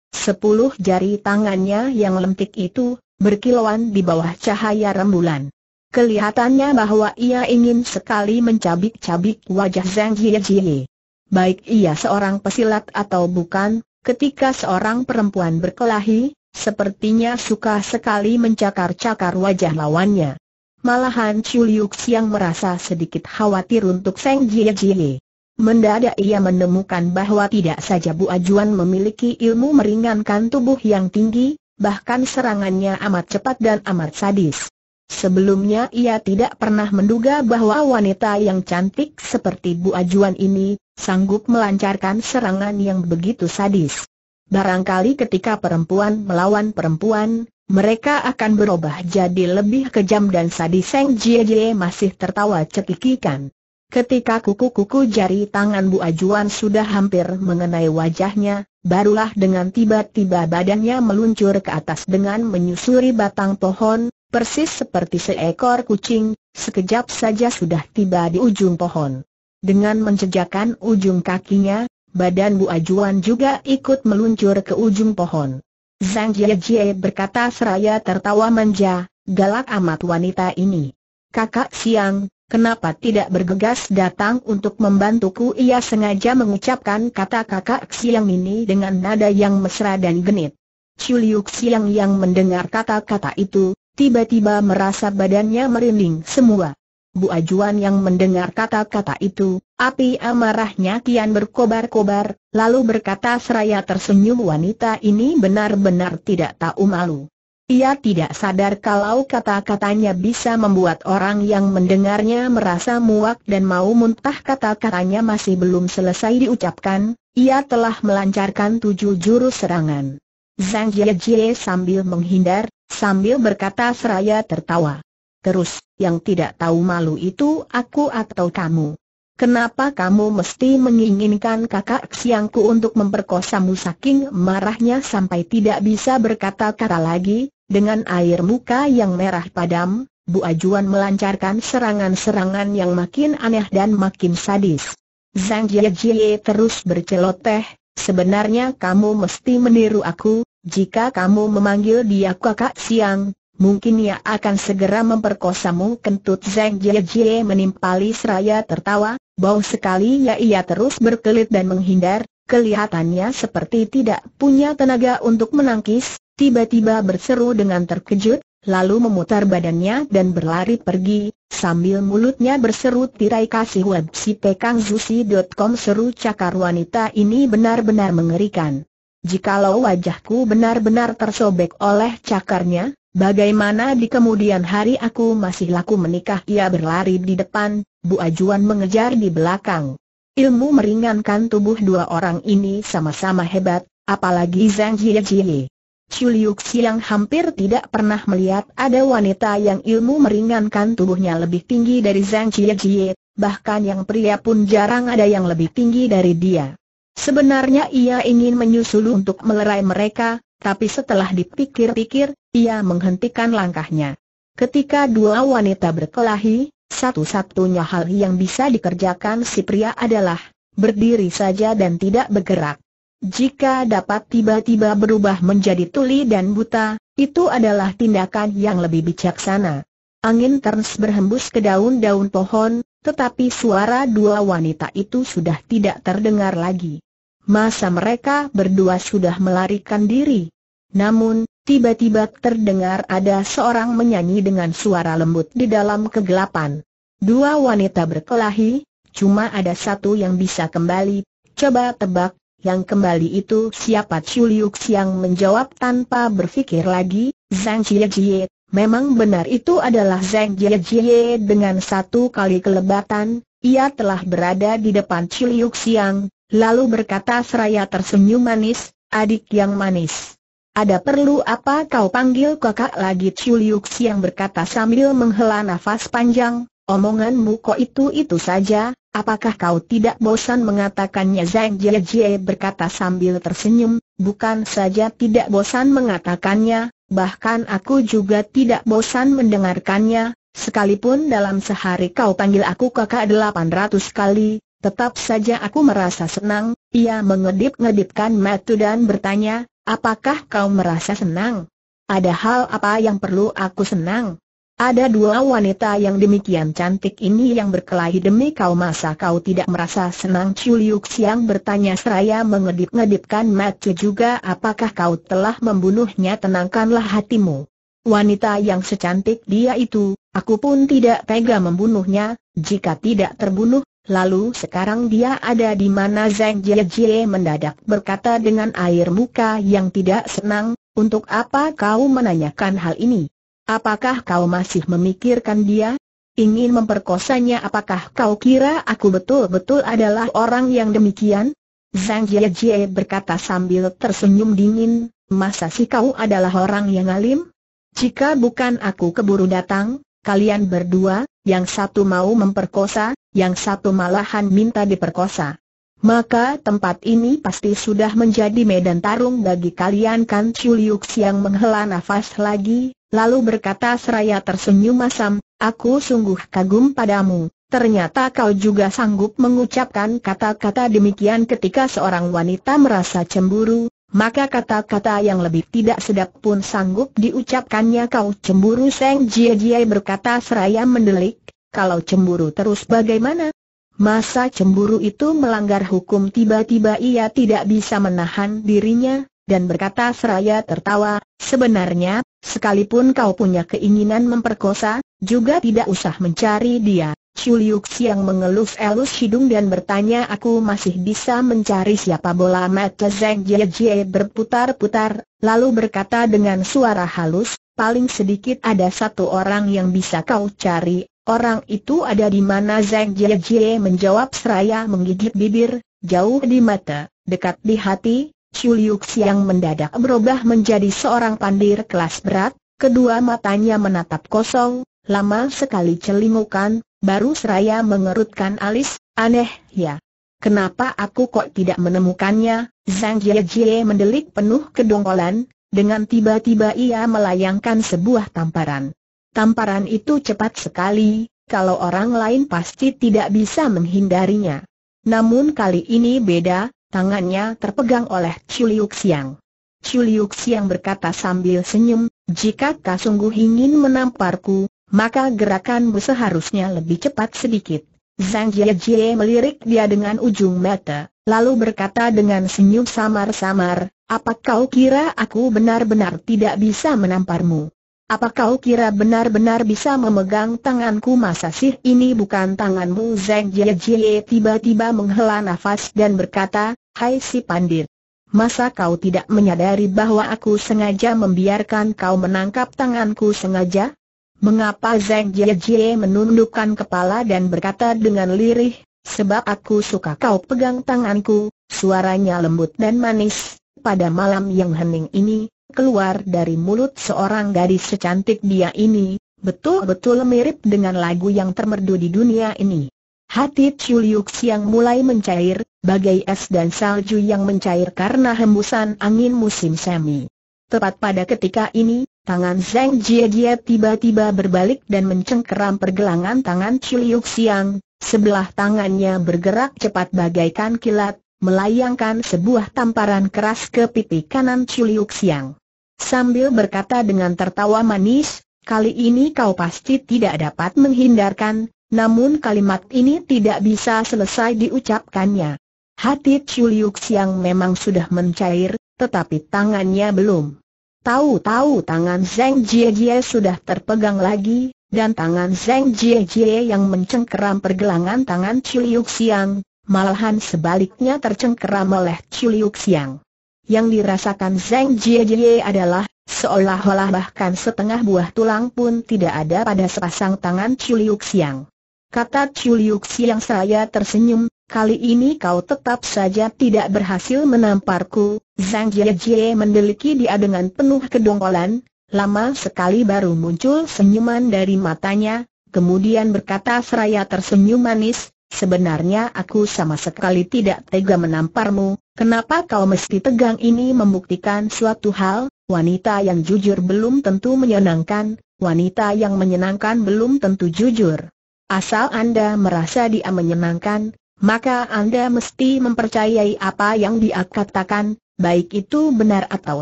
[SPEAKER 1] Sepuluh jari tangannya yang lentik itu, berkilauan di bawah cahaya rembulan. Kelihatannya bahwa ia ingin sekali mencabik-cabik wajah Zhang Jie Baik ia seorang pesilat atau bukan, ketika seorang perempuan berkelahi, sepertinya suka sekali mencakar-cakar wajah lawannya. Malahan Chuliuk Siang merasa sedikit khawatir untuk Feng Jie Jie. Mendadak ia menemukan bahwa tidak saja Bu Ajuan memiliki ilmu meringankan tubuh yang tinggi, bahkan serangannya amat cepat dan amat sadis. Sebelumnya ia tidak pernah menduga bahwa wanita yang cantik seperti Bu Ajuan ini, sanggup melancarkan serangan yang begitu sadis. Barangkali ketika perempuan melawan perempuan, mereka akan berubah jadi lebih kejam dan sadis Seng Jie Jie masih tertawa cekikikan. Ketika kuku-kuku jari tangan Bu Ajuan sudah hampir mengenai wajahnya, barulah dengan tiba-tiba badannya meluncur ke atas dengan menyusuri batang pohon, persis seperti seekor kucing, sekejap saja sudah tiba di ujung pohon. Dengan menjejakkan ujung kakinya, badan Bu Ajuan juga ikut meluncur ke ujung pohon. Zhang Jie berkata seraya tertawa manja, galak amat wanita ini. Kakak siang, kenapa tidak bergegas datang untuk membantuku? Ia sengaja mengucapkan kata kakak siang ini dengan nada yang mesra dan genit. Chuliuk siang yang mendengar kata-kata itu, tiba-tiba merasa badannya merinding semua. Bu Ajuan yang mendengar kata-kata itu, api amarahnya kian berkobar-kobar, lalu berkata seraya tersenyum wanita ini benar-benar tidak tahu malu. Ia tidak sadar kalau kata-katanya bisa membuat orang yang mendengarnya merasa muak dan mau muntah kata-katanya masih belum selesai diucapkan, ia telah melancarkan tujuh jurus serangan. Zhang Jie sambil menghindar, sambil berkata seraya tertawa. Terus, yang tidak tahu malu itu aku atau kamu? Kenapa kamu mesti menginginkan kakak siangku untuk memperkosamu saking marahnya sampai tidak bisa berkata-kata lagi, dengan air muka yang merah padam, Bu Ajuan melancarkan serangan-serangan yang makin aneh dan makin sadis. Zhang Jie terus berceloteh, sebenarnya kamu mesti meniru aku, jika kamu memanggil dia kakak siang, mungkin ia akan segera memperkosamu kentut Zhang Jie menimpali seraya tertawa, Bau sekali ya ia terus berkelit dan menghindar, kelihatannya seperti tidak punya tenaga untuk menangkis, tiba-tiba berseru dengan terkejut, lalu memutar badannya dan berlari pergi, sambil mulutnya berseru tirai kasih web si pekangzusi.com seru cakar wanita ini benar-benar mengerikan. Jikalau wajahku benar-benar tersobek oleh cakarnya, Bagaimana di kemudian hari aku masih laku menikah ia berlari di depan, Bu Ajuan mengejar di belakang. Ilmu meringankan tubuh dua orang ini sama-sama hebat, apalagi Zhang Jie Jie. Chuliuk Siang hampir tidak pernah melihat ada wanita yang ilmu meringankan tubuhnya lebih tinggi dari Zhang Jie Jie, bahkan yang pria pun jarang ada yang lebih tinggi dari dia. Sebenarnya ia ingin menyusul untuk melerai mereka, tapi setelah dipikir-pikir, ia menghentikan langkahnya. Ketika dua wanita berkelahi, satu-satunya hal yang bisa dikerjakan si pria adalah berdiri saja dan tidak bergerak. Jika dapat tiba-tiba berubah menjadi tuli dan buta, itu adalah tindakan yang lebih bijaksana. Angin terus berhembus ke daun-daun pohon, tetapi suara dua wanita itu sudah tidak terdengar lagi. Masa mereka berdua sudah melarikan diri. Namun, tiba-tiba terdengar ada seorang menyanyi dengan suara lembut di dalam kegelapan. Dua wanita berkelahi, cuma ada satu yang bisa kembali. Coba tebak, yang kembali itu siapa Chuliuk yang menjawab tanpa berpikir lagi, Zhang Jie Memang benar itu adalah Zhang Jie dengan satu kali kelebatan, ia telah berada di depan Chuliuk Xiang, Lalu berkata seraya tersenyum manis, adik yang manis. Ada perlu apa kau panggil kakak lagi? Chuliuk yang berkata sambil menghela nafas panjang, omonganmu kok itu-itu saja, apakah kau tidak bosan mengatakannya? Zhang Jie berkata sambil tersenyum, bukan saja tidak bosan mengatakannya, bahkan aku juga tidak bosan mendengarkannya, sekalipun dalam sehari kau panggil aku kakak 800 kali, Tetap saja aku merasa senang, ia mengedip-ngedipkan mata dan bertanya, apakah kau merasa senang? Ada hal apa yang perlu aku senang? Ada dua wanita yang demikian cantik ini yang berkelahi demi kau masa kau tidak merasa senang Chuliuk Siang bertanya seraya mengedip-ngedipkan mata juga apakah kau telah membunuhnya tenangkanlah hatimu. Wanita yang secantik dia itu, aku pun tidak tega membunuhnya, jika tidak terbunuh, Lalu sekarang dia ada di mana Zhang Jie mendadak berkata dengan air muka yang tidak senang, untuk apa kau menanyakan hal ini? Apakah kau masih memikirkan dia? Ingin memperkosanya apakah kau kira aku betul-betul adalah orang yang demikian? Zhang Jie berkata sambil tersenyum dingin, masa sih kau adalah orang yang alim? Jika bukan aku keburu datang, kalian berdua, yang satu mau memperkosa, yang satu malahan minta diperkosa. Maka tempat ini pasti sudah menjadi medan tarung bagi kalian kan Chuliuk yang menghela nafas lagi, lalu berkata seraya tersenyum masam, aku sungguh kagum padamu, ternyata kau juga sanggup mengucapkan kata-kata demikian ketika seorang wanita merasa cemburu, maka kata-kata yang lebih tidak sedap pun sanggup diucapkannya kau cemburu Seng Jie Jie berkata seraya mendelik, kalau cemburu terus bagaimana? Masa cemburu itu melanggar hukum tiba-tiba ia tidak bisa menahan dirinya, dan berkata seraya tertawa, sebenarnya, sekalipun kau punya keinginan memperkosa, juga tidak usah mencari dia. Chuliuk Siang mengelus-elus hidung dan bertanya aku masih bisa mencari siapa bola? Mata Zhang Jie berputar-putar, lalu berkata dengan suara halus, paling sedikit ada satu orang yang bisa kau cari, orang itu ada di mana? Zhang Jie menjawab seraya menggigit bibir, jauh di mata, dekat di hati, Chuliuk Siang mendadak berubah menjadi seorang pandir kelas berat, kedua matanya menatap kosong, lama sekali celingukan, baru seraya mengerutkan alis, Aneh, ya. Kenapa aku kok tidak menemukannya? Zhang Jie mendelik penuh kedongkolan, dengan tiba-tiba ia melayangkan sebuah tamparan. Tamparan itu cepat sekali, kalau orang lain pasti tidak bisa menghindarinya. Namun kali ini beda, tangannya terpegang oleh Chuliuk Siang. Chuliuk Siang berkata sambil senyum, jika kau sungguh ingin menamparku, maka gerakanmu seharusnya lebih cepat sedikit. Zhang Jie melirik dia dengan ujung mata, lalu berkata dengan senyum samar-samar, apa kau kira aku benar-benar tidak bisa menamparmu? Apa kau kira benar-benar bisa memegang tanganku masa sih ini bukan tanganmu Zhang Jie tiba-tiba menghela nafas dan berkata, Hai si pandit. Masa kau tidak menyadari bahwa aku sengaja membiarkan kau menangkap tanganku sengaja? Mengapa Zhang Jie menundukkan kepala dan berkata dengan lirih, sebab aku suka kau pegang tanganku, suaranya lembut dan manis, pada malam yang hening ini, keluar dari mulut seorang gadis secantik dia ini, betul-betul mirip dengan lagu yang termerdu di dunia ini. Hati Chuliuk siang mulai mencair, bagai es dan salju yang mencair karena hembusan angin musim semi. Tepat pada ketika ini, Tangan Zhang Jie tiba-tiba berbalik dan mencengkeram pergelangan tangan Chiliuk Siang, sebelah tangannya bergerak cepat bagaikan kilat, melayangkan sebuah tamparan keras ke pipi kanan Chiliuk Siang. Sambil berkata dengan tertawa manis, kali ini kau pasti tidak dapat menghindarkan, namun kalimat ini tidak bisa selesai diucapkannya. Hati Chuliuk Siang memang sudah mencair, tetapi tangannya belum. Tahu-tahu tangan Zhang Jie Jie sudah terpegang lagi, dan tangan Zhang Jie Jie yang mencengkeram pergelangan tangan Chuliuk Siang, malahan sebaliknya tercengkeram oleh Chuliuk Siang. Yang dirasakan Zhang Jie Jie adalah, seolah-olah bahkan setengah buah tulang pun tidak ada pada sepasang tangan Chuliuk Siang. Kata Chuliuk Siang saya tersenyum, Kali ini kau tetap saja tidak berhasil menamparku, Zhang Jie mendeliki dia dengan penuh kedongkolan, lama sekali baru muncul senyuman dari matanya, kemudian berkata seraya tersenyum manis, sebenarnya aku sama sekali tidak tega menamparmu, kenapa kau mesti tegang ini membuktikan suatu hal, wanita yang jujur belum tentu menyenangkan, wanita yang menyenangkan belum tentu jujur. Asal Anda merasa dia menyenangkan, maka Anda mesti mempercayai apa yang dia katakan, baik itu benar atau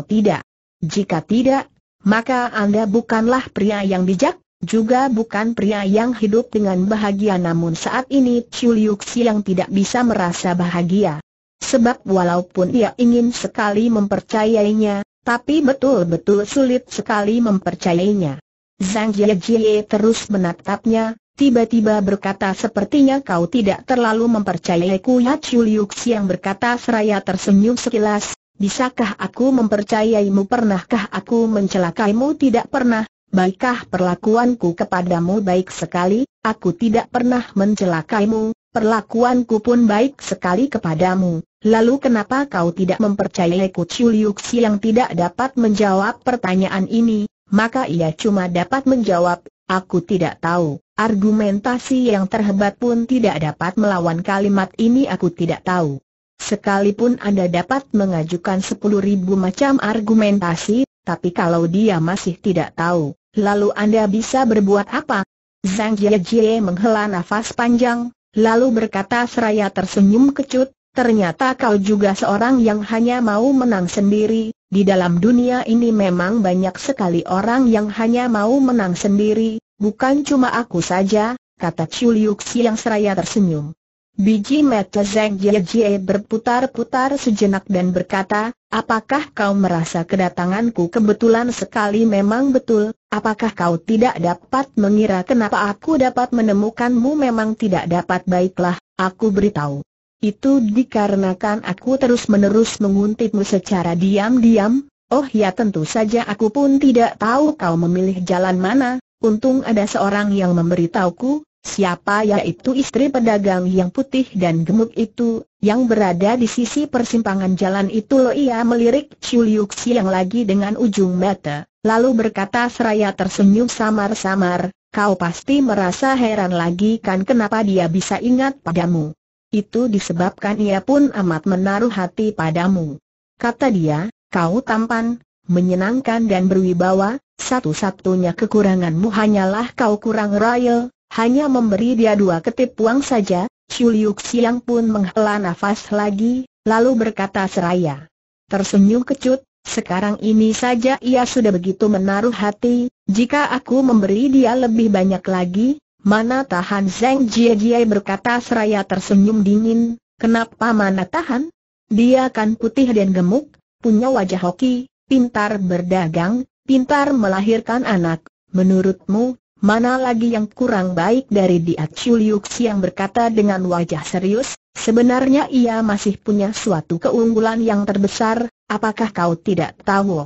[SPEAKER 1] tidak. Jika tidak, maka Anda bukanlah pria yang bijak, juga bukan pria yang hidup dengan bahagia namun saat ini Chuliuk yang tidak bisa merasa bahagia. Sebab walaupun ia ingin sekali mempercayainya, tapi betul-betul sulit sekali mempercayainya. Zhang Jie terus menatapnya, Tiba-tiba berkata sepertinya kau tidak terlalu mempercayaiku Ya Chuliuk yang berkata seraya tersenyum sekilas, bisakah aku mempercayaimu? Pernahkah aku mencelakaimu? Tidak pernah, baikkah perlakuanku kepadamu baik sekali, aku tidak pernah mencelakaimu, perlakuanku pun baik sekali kepadamu, lalu kenapa kau tidak mempercayaiku? Chuliuk yang tidak dapat menjawab pertanyaan ini, maka ia cuma dapat menjawab, aku tidak tahu. Argumentasi yang terhebat pun tidak dapat melawan kalimat ini aku tidak tahu. Sekalipun Anda dapat mengajukan sepuluh ribu macam argumentasi, tapi kalau dia masih tidak tahu, lalu Anda bisa berbuat apa? Zhang Jie menghela nafas panjang, lalu berkata seraya tersenyum kecut, ternyata kau juga seorang yang hanya mau menang sendiri, di dalam dunia ini memang banyak sekali orang yang hanya mau menang sendiri, Bukan cuma aku saja, kata Chuliuk yang seraya tersenyum. Biji mata Zhang Jie berputar-putar sejenak dan berkata, apakah kau merasa kedatanganku kebetulan sekali memang betul, apakah kau tidak dapat mengira kenapa aku dapat menemukanmu memang tidak dapat baiklah, aku beritahu. Itu dikarenakan aku terus-menerus menguntitmu secara diam-diam, oh ya tentu saja aku pun tidak tahu kau memilih jalan mana, Untung ada seorang yang memberitahuku, siapa yaitu istri pedagang yang putih dan gemuk itu, yang berada di sisi persimpangan jalan itu. Lo ia melirik Chuliuk yang lagi dengan ujung mata, lalu berkata seraya tersenyum samar-samar, kau pasti merasa heran lagi kan kenapa dia bisa ingat padamu. Itu disebabkan ia pun amat menaruh hati padamu. Kata dia, kau tampan, menyenangkan dan berwibawa, satu-satunya kekuranganmu hanyalah kau kurang royal, hanya memberi dia dua ketip uang saja, Chuliuk Siang pun menghela nafas lagi, lalu berkata seraya. Tersenyum kecut, sekarang ini saja ia sudah begitu menaruh hati, jika aku memberi dia lebih banyak lagi, mana tahan Zheng Jie Jie berkata seraya tersenyum dingin, kenapa mana tahan? Dia kan putih dan gemuk, punya wajah hoki, pintar berdagang, pintar melahirkan anak. Menurutmu, mana lagi yang kurang baik dari dia Chuliuk yang berkata dengan wajah serius, sebenarnya ia masih punya suatu keunggulan yang terbesar, apakah kau tidak tahu?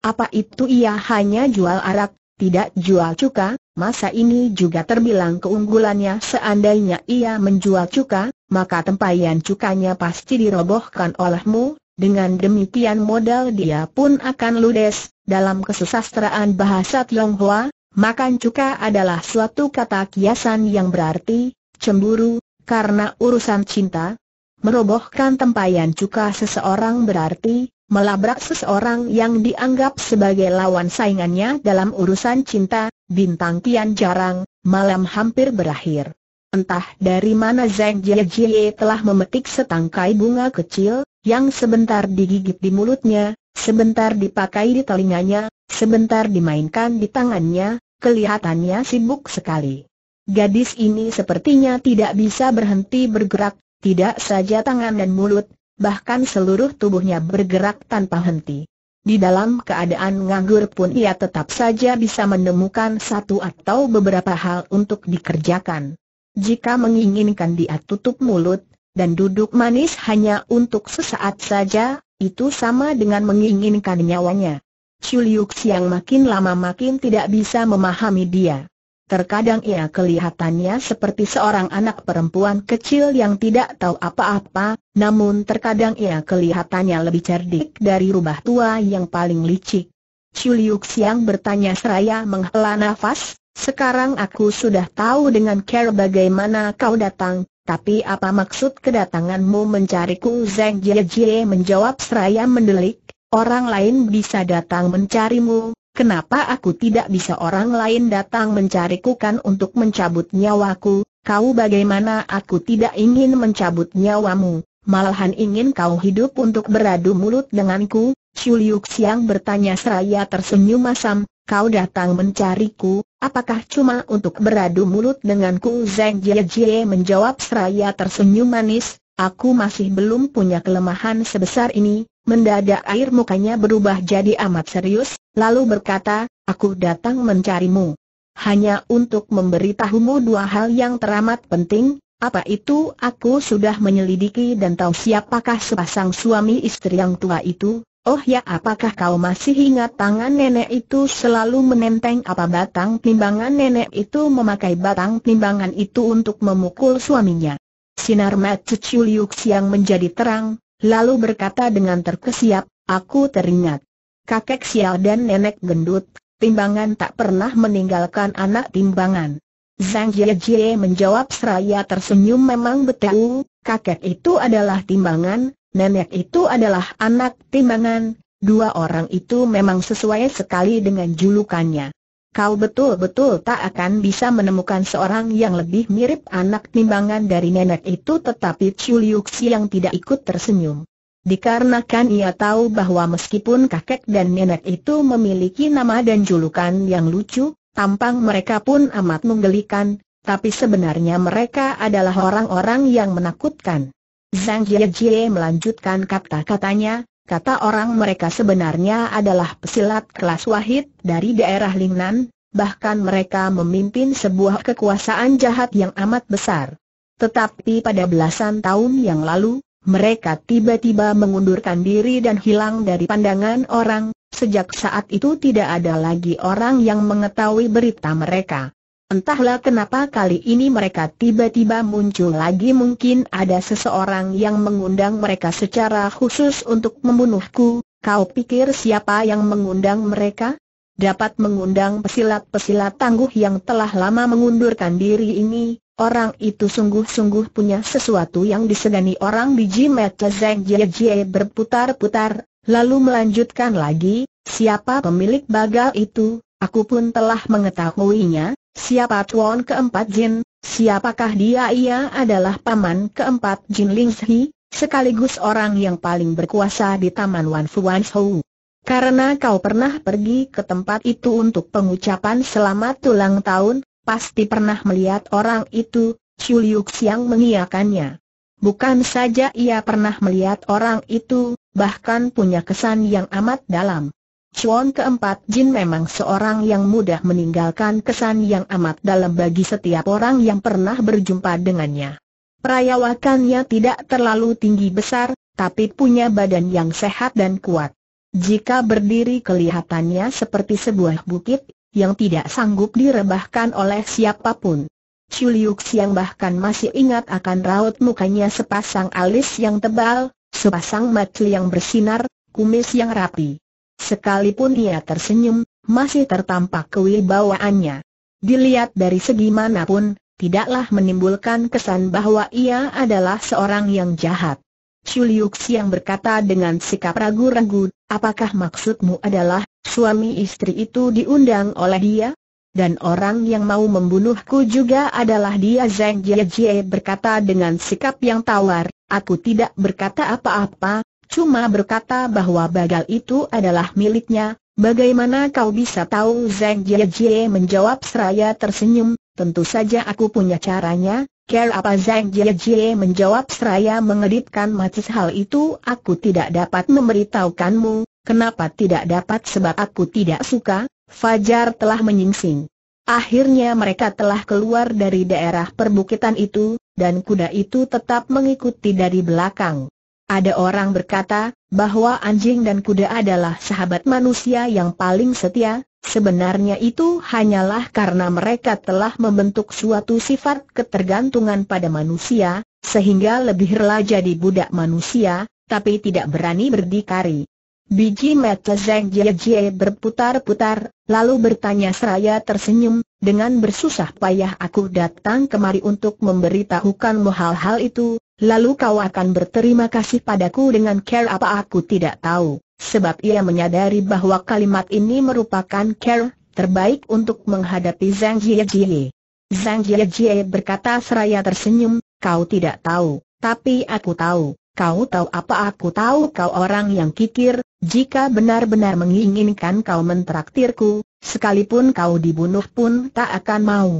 [SPEAKER 1] Apa itu ia hanya jual arak, tidak jual cuka, masa ini juga terbilang keunggulannya. Seandainya ia menjual cuka, maka tempayan cukanya pasti dirobohkan olehmu, dengan demikian modal dia pun akan ludes, dalam kesusastraan bahasa Tionghoa, makan cuka adalah suatu kata kiasan yang berarti, cemburu, karena urusan cinta, merobohkan tempayan cuka seseorang berarti, melabrak seseorang yang dianggap sebagai lawan saingannya dalam urusan cinta, bintang kian jarang, malam hampir berakhir. Entah dari mana Zhang Jie telah memetik setangkai bunga kecil, yang sebentar digigit di mulutnya, sebentar dipakai di telinganya, sebentar dimainkan di tangannya, kelihatannya sibuk sekali. Gadis ini sepertinya tidak bisa berhenti bergerak, tidak saja tangan dan mulut, bahkan seluruh tubuhnya bergerak tanpa henti. Di dalam keadaan nganggur pun ia tetap saja bisa menemukan satu atau beberapa hal untuk dikerjakan. Jika menginginkan dia tutup mulut, dan duduk manis hanya untuk sesaat saja, itu sama dengan menginginkan nyawanya. Chuliuk Siang makin lama makin tidak bisa memahami dia. Terkadang ia kelihatannya seperti seorang anak perempuan kecil yang tidak tahu apa-apa, namun terkadang ia kelihatannya lebih cerdik dari rubah tua yang paling licik. Chuliuk Siang bertanya seraya menghela nafas, sekarang aku sudah tahu dengan care bagaimana kau datang, tapi apa maksud kedatanganmu mencariku Zhang Jie menjawab seraya mendelik, orang lain bisa datang mencarimu, kenapa aku tidak bisa orang lain datang mencariku kan untuk mencabut nyawaku, kau bagaimana? Aku tidak ingin mencabut nyawamu, malahan ingin kau hidup untuk beradu mulut denganku, Chuliuk Siang bertanya seraya tersenyum masam, kau datang mencariku, apakah cuma untuk beradu mulut denganku? Zhang Jie Jie menjawab seraya tersenyum manis, aku masih belum punya kelemahan sebesar ini, mendadak air mukanya berubah jadi amat serius, lalu berkata, aku datang mencarimu. Hanya untuk memberitahumu dua hal yang teramat penting, apa itu aku sudah menyelidiki dan tahu siapakah sepasang suami istri yang tua itu, Oh ya apakah kau masih ingat tangan nenek itu selalu menenteng apa batang timbangan nenek itu memakai batang timbangan itu untuk memukul suaminya. Sinar mata Liuk siang menjadi terang, lalu berkata dengan terkesiap, aku teringat. Kakek sial dan nenek gendut, timbangan tak pernah meninggalkan anak timbangan. Zhang Jie Jie menjawab seraya tersenyum memang betul, kakek itu adalah timbangan, nenek itu adalah anak timbangan, dua orang itu memang sesuai sekali dengan julukannya. Kau betul-betul tak akan bisa menemukan seorang yang lebih mirip anak timbangan dari nenek itu tetapi Chuliuksi yang tidak ikut tersenyum. Dikarenakan ia tahu bahwa meskipun kakek dan nenek itu memiliki nama dan julukan yang lucu, tampang mereka pun amat menggelikan, tapi sebenarnya mereka adalah orang-orang yang menakutkan. Zhang Jie melanjutkan kata-katanya, kata orang mereka sebenarnya adalah pesilat kelas wahid dari daerah Lingnan, bahkan mereka memimpin sebuah kekuasaan jahat yang amat besar. Tetapi pada belasan tahun yang lalu, mereka tiba-tiba mengundurkan diri dan hilang dari pandangan orang, sejak saat itu tidak ada lagi orang yang mengetahui berita mereka. Entahlah kenapa kali ini mereka tiba-tiba muncul lagi. Mungkin ada seseorang yang mengundang mereka secara khusus untuk membunuhku, kau pikir siapa yang mengundang mereka? Dapat mengundang pesilat-pesilat tangguh yang telah lama mengundurkan diri ini, orang itu sungguh-sungguh punya sesuatu yang disegani orang biji mata Zhang Jie berputar-putar, lalu melanjutkan lagi, siapa pemilik bagal itu, aku pun telah mengetahuinya, siapa tuan keempat Jin, siapakah dia ia adalah paman keempat Jin Ling Shi, sekaligus orang yang paling berkuasa di Taman Wan Fuan Shou. Karena kau pernah pergi ke tempat itu untuk pengucapan selamat ulang tahun, pasti pernah melihat orang itu, Chuliuk Siang mengiyakannya. Bukan saja ia pernah melihat orang itu, bahkan punya kesan yang amat dalam. Chuan keempat Jin memang seorang yang mudah meninggalkan kesan yang amat dalam bagi setiap orang yang pernah berjumpa dengannya. Perayawakannya tidak terlalu tinggi besar, tapi punya badan yang sehat dan kuat. Jika berdiri kelihatannya seperti sebuah bukit, yang tidak sanggup direbahkan oleh siapa pun. Chuliuk Siang bahkan masih ingat akan raut mukanya sepasang alis yang tebal, sepasang mata yang bersinar, kumis yang rapi. Sekalipun ia tersenyum, masih tertampak kewibawaannya. Dilihat dari segi mana pun, tidaklah menimbulkan kesan bahwa ia adalah seorang yang jahat. Chuliuk Siang berkata dengan sikap ragu-ragu, apakah maksudmu adalah, suami istri itu diundang oleh dia? Dan orang yang mau membunuhku juga adalah dia Zhang Jie berkata dengan sikap yang tawar, aku tidak berkata apa-apa, cuma berkata bahwa bagal itu adalah miliknya, bagaimana kau bisa tahu Zhang Jie menjawab seraya tersenyum, tentu saja aku punya caranya, Care apa Zhang Jie menjawab seraya mengedipkan mata hal itu aku tidak dapat memberitahukanmu, kenapa tidak dapat sebab aku tidak suka, Fajar telah menyingsing. Akhirnya mereka telah keluar dari daerah perbukitan itu, dan kuda itu tetap mengikuti dari belakang. Ada orang berkata, bahwa anjing dan kuda adalah sahabat manusia yang paling setia, Sebenarnya itu hanyalah karena mereka telah membentuk suatu sifat ketergantungan pada manusia, sehingga lebih rela jadi budak manusia, tapi tidak berani berdikari. Biji mata Zhang Jie berputar-putar, lalu bertanya seraya tersenyum, dengan bersusah payah aku datang kemari untuk memberitahukanmu hal-hal itu, lalu kau akan berterima kasih padaku dengan care apa aku tidak tahu sebab ia menyadari bahwa kalimat ini merupakan care terbaik untuk menghadapi Zhang Jie. Zhang Jie berkata seraya tersenyum, kau tidak tahu, tapi aku tahu, kau tahu apa aku tahu kau orang yang kikir, jika benar-benar menginginkan kau mentraktirku, sekalipun kau dibunuh pun tak akan mau.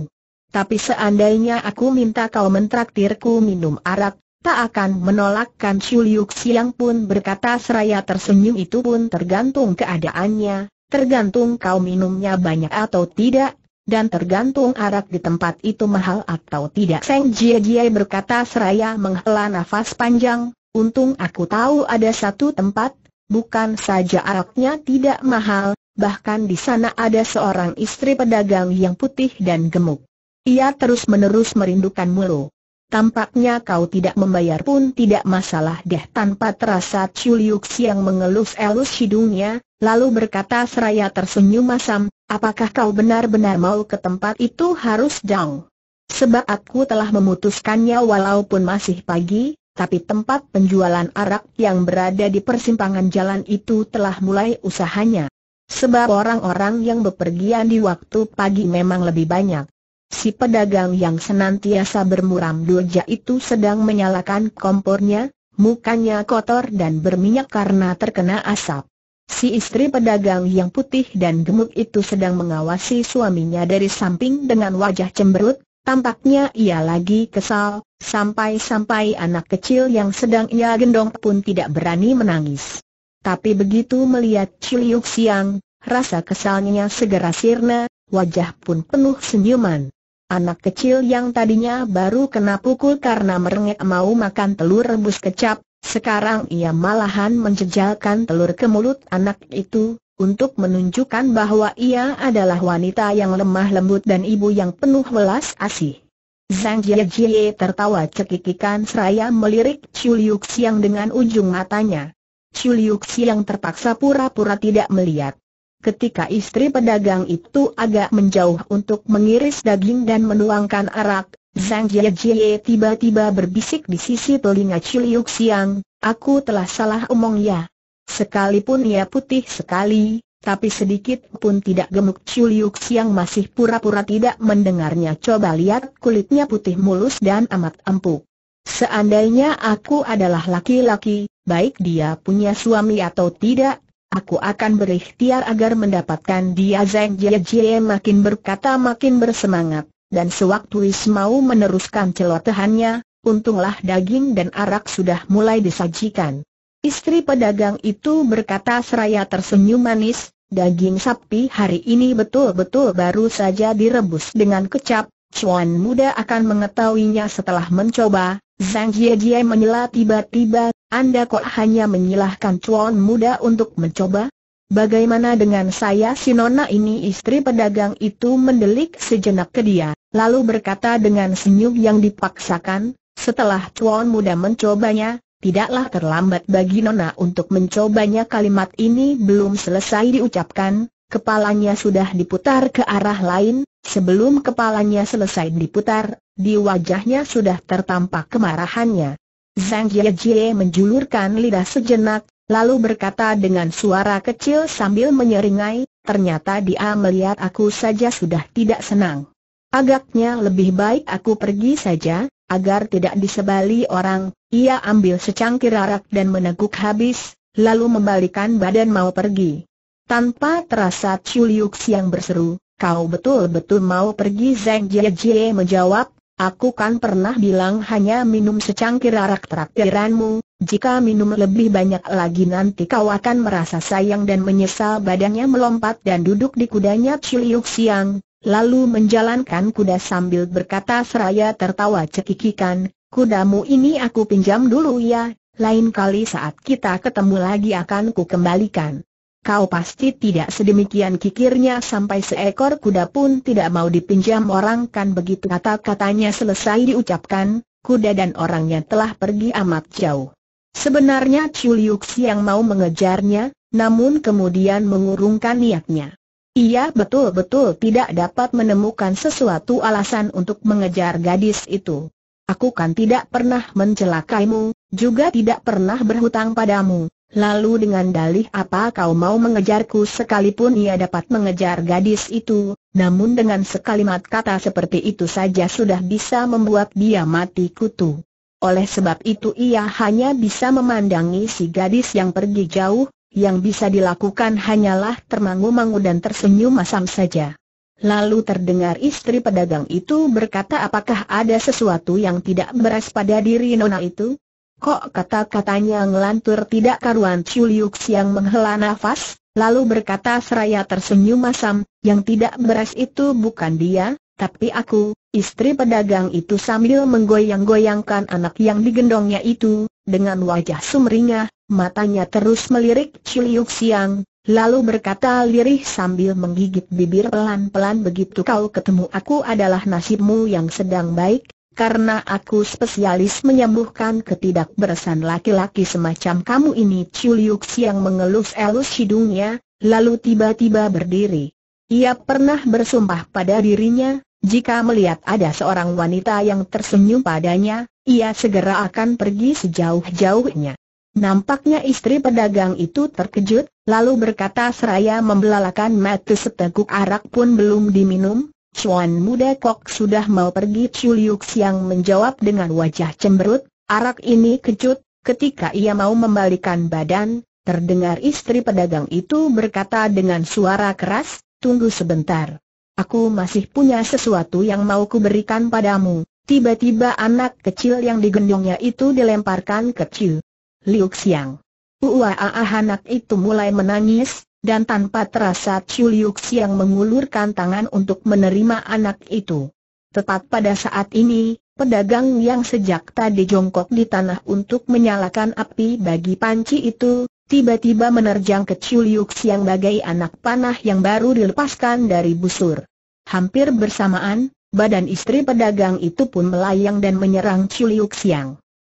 [SPEAKER 1] Tapi seandainya aku minta kau mentraktirku minum arak, tak akan menolakkan Chuliuk Siang pun berkata seraya tersenyum itu pun tergantung keadaannya, tergantung kau minumnya banyak atau tidak, dan tergantung arak di tempat itu mahal atau tidak. Seng Jie Jie berkata seraya menghela nafas panjang, untung aku tahu ada satu tempat, bukan saja araknya tidak mahal, bahkan di sana ada seorang istri pedagang yang putih dan gemuk. Ia terus-menerus merindukan mulu. Tampaknya kau tidak membayar pun tidak masalah deh tanpa terasa Chuliuk Siang mengelus-elus hidungnya, lalu berkata seraya tersenyum masam, apakah kau benar-benar mau ke tempat itu harus dong? Sebab aku telah memutuskannya walaupun masih pagi, tapi tempat penjualan arak yang berada di persimpangan jalan itu telah mulai usahanya. Sebab orang-orang yang bepergian di waktu pagi memang lebih banyak. Si pedagang yang senantiasa bermuram doja itu sedang menyalakan kompornya, mukanya kotor dan berminyak karena terkena asap. Si istri pedagang yang putih dan gemuk itu sedang mengawasi suaminya dari samping dengan wajah cemberut, tampaknya ia lagi kesal, sampai-sampai anak kecil yang sedang ia gendong pun tidak berani menangis. Tapi begitu melihat Ciliuk Siang, rasa kesalnya segera sirna, wajah pun penuh senyuman. Anak kecil yang tadinya baru kena pukul karena merengek mau makan telur rebus kecap, sekarang ia malahan menjejalkan telur ke mulut anak itu, untuk menunjukkan bahwa ia adalah wanita yang lemah lembut dan ibu yang penuh welas asih. Zhang Jie Jie tertawa cekikikan seraya melirik Chuliuk Siang dengan ujung matanya. Chuliuk Siang terpaksa pura-pura tidak melihat. Ketika istri pedagang itu agak menjauh untuk mengiris daging dan menuangkan arak, Zhang Jie tiba-tiba berbisik di sisi telinga Chuliuk Siang, aku telah salah omong ya. Sekalipun ia putih sekali, tapi sedikit pun tidak gemuk Chuliuk Siang masih pura-pura tidak mendengarnya. Coba lihat kulitnya putih mulus dan amat empuk. Seandainya aku adalah laki-laki, baik dia punya suami atau tidak, aku akan berikhtiar agar mendapatkan dia. Zhang Jie makin berkata makin bersemangat. Dan sewaktu Is mau meneruskan celotehannya, untunglah daging dan arak sudah mulai disajikan. Istri pedagang itu berkata seraya tersenyum manis, daging sapi hari ini betul-betul baru saja direbus dengan kecap, Chuan muda akan mengetahuinya setelah mencoba, Zhang Jie menyela tiba-tiba, Anda kok hanya menyilahkan Chuan muda untuk mencoba? Bagaimana dengan saya si nona ini istri pedagang itu mendelik sejenak ke dia, lalu berkata dengan senyum yang dipaksakan, setelah tuan muda mencobanya, tidaklah terlambat bagi nona untuk mencobanya kalimat ini belum selesai diucapkan, kepalanya sudah diputar ke arah lain, sebelum kepalanya selesai diputar, di wajahnya sudah tertampak kemarahannya. Zhang Jie menjulurkan lidah sejenak, lalu berkata dengan suara kecil sambil menyeringai, ternyata dia melihat aku saja sudah tidak senang. Agaknya lebih baik aku pergi saja, agar tidak disebali orang, ia ambil secangkir arak dan meneguk habis, lalu membalikan badan mau pergi. Tanpa terasa Chuliuk yang berseru, kau betul-betul mau pergi Zhang Jie menjawab, Aku kan pernah bilang hanya minum secangkir arak traktiranmu, jika minum lebih banyak lagi nanti kau akan merasa sayang dan menyesal badannya melompat dan duduk di kudanya Ciliuk Siang, lalu menjalankan kuda sambil berkata seraya tertawa cekikikan, kudamu ini aku pinjam dulu ya, lain kali saat kita ketemu lagi akan ku kembalikan. Kau pasti tidak sedemikian kikirnya sampai seekor kuda pun tidak mau dipinjam orang kan begitu kata-katanya selesai diucapkan, kuda dan orangnya telah pergi amat jauh. Sebenarnya Chuliuk yang mau mengejarnya, namun kemudian mengurungkan niatnya. Ia betul-betul tidak dapat menemukan sesuatu alasan untuk mengejar gadis itu. Aku kan tidak pernah mencelakaimu, juga tidak pernah berhutang padamu, Lalu dengan dalih apa kau mau mengejarku sekalipun ia dapat mengejar gadis itu, namun dengan sekalimat kata seperti itu saja sudah bisa membuat dia mati kutu. Oleh sebab itu ia hanya bisa memandangi si gadis yang pergi jauh, yang bisa dilakukan hanyalah termangu-mangu dan tersenyum masam saja. Lalu terdengar istri pedagang itu berkata apakah ada sesuatu yang tidak beres pada diri nona itu? Kok kata-katanya ngelantur tidak karuan Chuliuk yang menghela nafas, lalu berkata seraya tersenyum masam, yang tidak beres itu bukan dia, tapi aku, istri pedagang itu sambil menggoyang-goyangkan anak yang digendongnya itu, dengan wajah sumringah, matanya terus melirik Chuliuk Siang, lalu berkata lirih sambil menggigit bibir pelan-pelan begitu kau ketemu aku adalah nasibmu yang sedang baik, karena aku spesialis menyembuhkan ketidakberesan laki-laki semacam kamu ini Chuliuk yang mengelus-elus hidungnya, lalu tiba-tiba berdiri. Ia pernah bersumpah pada dirinya, jika melihat ada seorang wanita yang tersenyum padanya, ia segera akan pergi sejauh-jauhnya. Nampaknya istri pedagang itu terkejut, lalu berkata seraya membelalakan mata seteguk arak pun belum diminum, Chuan muda kok sudah mau pergi Chuliuk Siang menjawab dengan wajah cemberut, arak ini kejut, ketika ia mau membalikan badan, terdengar istri pedagang itu berkata dengan suara keras, tunggu sebentar. Aku masih punya sesuatu yang mau kuberikan padamu. Tiba-tiba anak kecil yang digendongnya itu dilemparkan ke Chu. Liuk Siang. Uaa anak itu mulai menangis, dan tanpa terasa Chuliuk yang mengulurkan tangan untuk menerima anak itu. Tepat pada saat ini, pedagang yang sejak tadi jongkok di tanah untuk menyalakan api bagi panci itu, tiba-tiba menerjang ke Chuliuk yang bagai anak panah yang baru dilepaskan dari busur. Hampir bersamaan, badan istri pedagang itu pun melayang dan menyerang Chuliuk.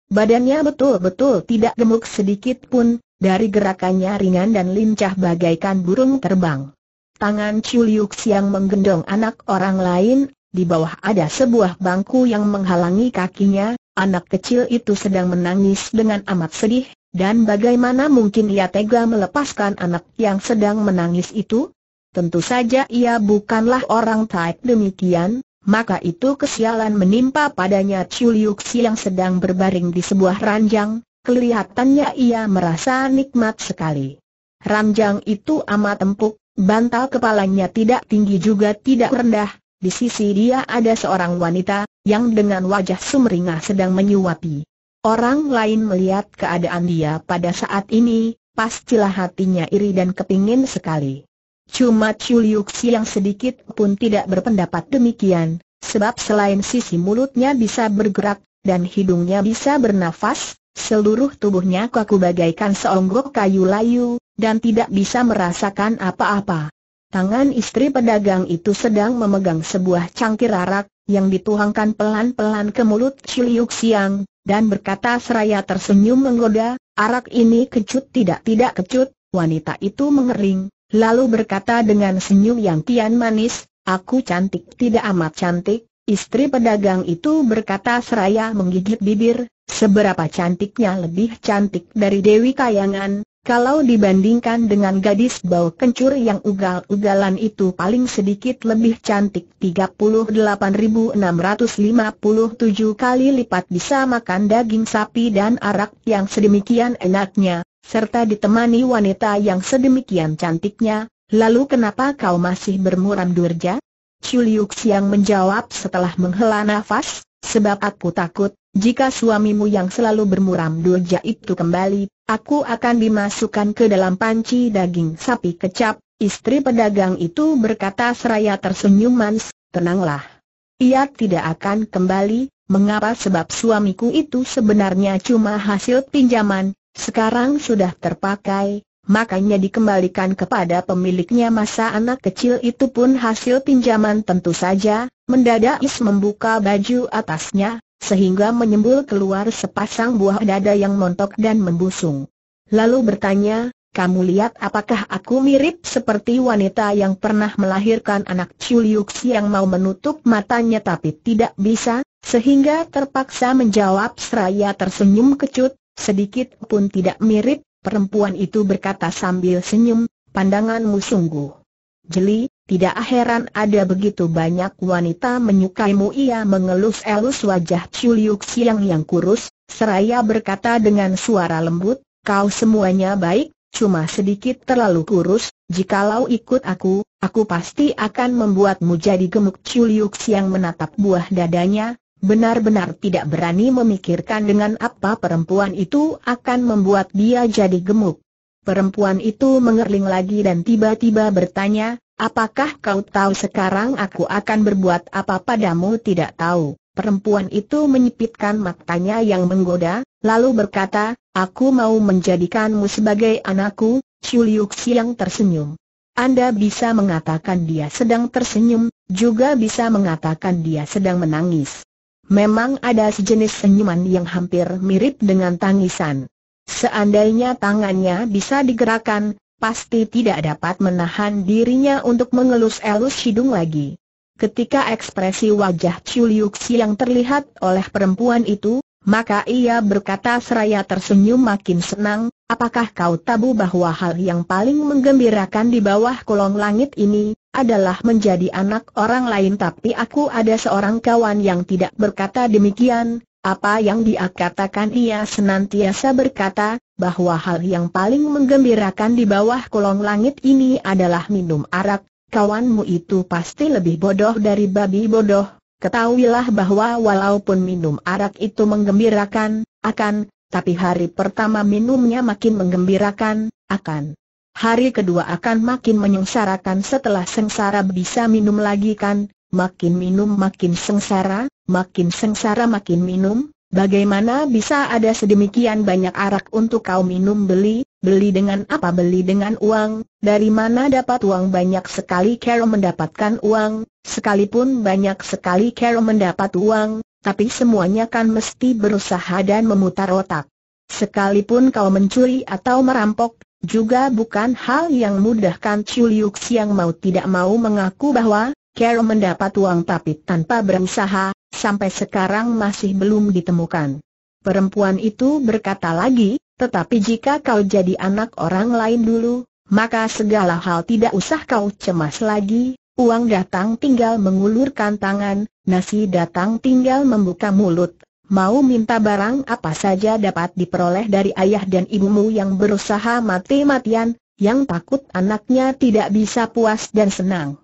[SPEAKER 1] Badannya betul-betul tidak gemuk sedikit pun, dari gerakannya ringan dan lincah bagaikan burung terbang. Tangan Chuliuk yang menggendong anak orang lain, di bawah ada sebuah bangku yang menghalangi kakinya, anak kecil itu sedang menangis dengan amat sedih, dan bagaimana mungkin ia tega melepaskan anak yang sedang menangis itu? Tentu saja ia bukanlah orang taik demikian, maka itu kesialan menimpa padanya Chuliuksi yang sedang berbaring di sebuah ranjang, kelihatannya ia merasa nikmat sekali. Ranjang itu amat empuk, bantal kepalanya tidak tinggi juga tidak rendah, di sisi dia ada seorang wanita, yang dengan wajah sumringah sedang menyuapi. Orang lain melihat keadaan dia pada saat ini, pastilah hatinya iri dan kepingin sekali. Cuma Chuliuksi yang sedikit pun tidak berpendapat demikian, sebab selain sisi mulutnya bisa bergerak, dan hidungnya bisa bernafas, seluruh tubuhnya kaku bagaikan seonggok kayu layu, dan tidak bisa merasakan apa-apa. Tangan istri pedagang itu sedang memegang sebuah cangkir arak, yang dituangkan pelan-pelan ke mulut Ciliuk Siang, dan berkata seraya tersenyum menggoda, arak ini kecut tidak-tidak kecut, wanita itu mengering, lalu berkata dengan senyum yang kian manis, aku cantik tidak amat cantik, istri pedagang itu berkata seraya menggigit bibir, seberapa cantiknya lebih cantik dari Dewi Kayangan, kalau dibandingkan dengan gadis bau kencur yang ugal-ugalan itu paling sedikit lebih cantik 38.657 kali lipat bisa makan daging sapi dan arak yang sedemikian enaknya, serta ditemani wanita yang sedemikian cantiknya, lalu kenapa kau masih bermuram durja? Chuliuk Siang menjawab setelah menghela nafas, sebab aku takut, jika suamimu yang selalu bermuram durja itu kembali, Aku akan dimasukkan ke dalam panci daging sapi kecap, istri pedagang itu berkata seraya tersenyum manis, tenanglah. Ia tidak akan kembali, mengapa? Sebab suamiku itu sebenarnya cuma hasil pinjaman, sekarang sudah terpakai, makanya dikembalikan kepada pemiliknya. Masa anak kecil itu pun hasil pinjaman tentu saja, mendadak Is membuka baju atasnya, sehingga menyembul keluar sepasang buah dada yang montok dan membusung. Lalu bertanya, kamu lihat apakah aku mirip seperti wanita yang pernah melahirkan anak Chuliuks yang mau menutup matanya tapi tidak bisa, sehingga terpaksa menjawab seraya tersenyum kecut, sedikit pun tidak mirip, perempuan itu berkata sambil senyum, pandanganmu sungguh jeli, tidak heran ada begitu banyak wanita menyukaimu. Ia mengelus-elus wajah Chuliuk Siang yang kurus, seraya berkata dengan suara lembut, kau semuanya baik, cuma sedikit terlalu kurus, jikalau ikut aku, aku pasti akan membuatmu jadi gemuk. Chuliuk Siang menatap buah dadanya, benar-benar tidak berani memikirkan dengan apa perempuan itu akan membuat dia jadi gemuk. Perempuan itu mengerling lagi dan tiba-tiba bertanya, apakah kau tahu sekarang aku akan berbuat apa padamu tidak tahu. Perempuan itu menyipitkan matanya yang menggoda, lalu berkata, aku mau menjadikanmu sebagai anakku, Chuliuk Siang tersenyum. Anda bisa mengatakan dia sedang tersenyum, juga bisa mengatakan dia sedang menangis. Memang ada sejenis senyuman yang hampir mirip dengan tangisan. Seandainya tangannya bisa digerakkan, pasti tidak dapat menahan dirinya untuk mengelus-elus hidung lagi. Ketika ekspresi wajah Chuliuksi yang terlihat oleh perempuan itu, maka ia berkata seraya tersenyum makin senang, apakah kau tahu bahwa hal yang paling menggembirakan di bawah kolong langit ini, adalah menjadi anak orang lain tapi aku ada seorang kawan yang tidak berkata demikian, apa yang dia katakan. Ia senantiasa berkata, bahwa hal yang paling menggembirakan di bawah kolong langit ini adalah minum arak, kawanmu itu pasti lebih bodoh dari babi bodoh, ketahuilah bahwa walaupun minum arak itu menggembirakan, akan, tapi hari pertama minumnya makin menggembirakan, akan. Hari kedua akan makin menyengsarakan. Setelah sengsara bisa minum lagi kan, makin minum makin sengsara, makin sengsara makin minum, bagaimana bisa ada sedemikian banyak arak untuk kau minum beli, beli dengan apa beli dengan uang, dari mana dapat uang? Banyak sekali Carol mendapatkan uang, sekalipun banyak sekali Carol mendapat uang, tapi semuanya kan mesti berusaha dan memutar otak. Sekalipun kau mencuri atau merampok, juga bukan hal yang mudah kan yang mau tidak mau mengaku bahwa, Carol mendapat uang tapi tanpa berusaha, sampai sekarang masih belum ditemukan. Perempuan itu berkata lagi, tetapi jika kau jadi anak orang lain dulu, maka segala hal tidak usah kau cemas lagi, uang datang tinggal mengulurkan tangan, nasi datang tinggal membuka mulut. Mau minta barang apa saja dapat diperoleh dari ayah dan ibumu yang berusaha mati-matian, yang takut anaknya tidak bisa puas dan senang.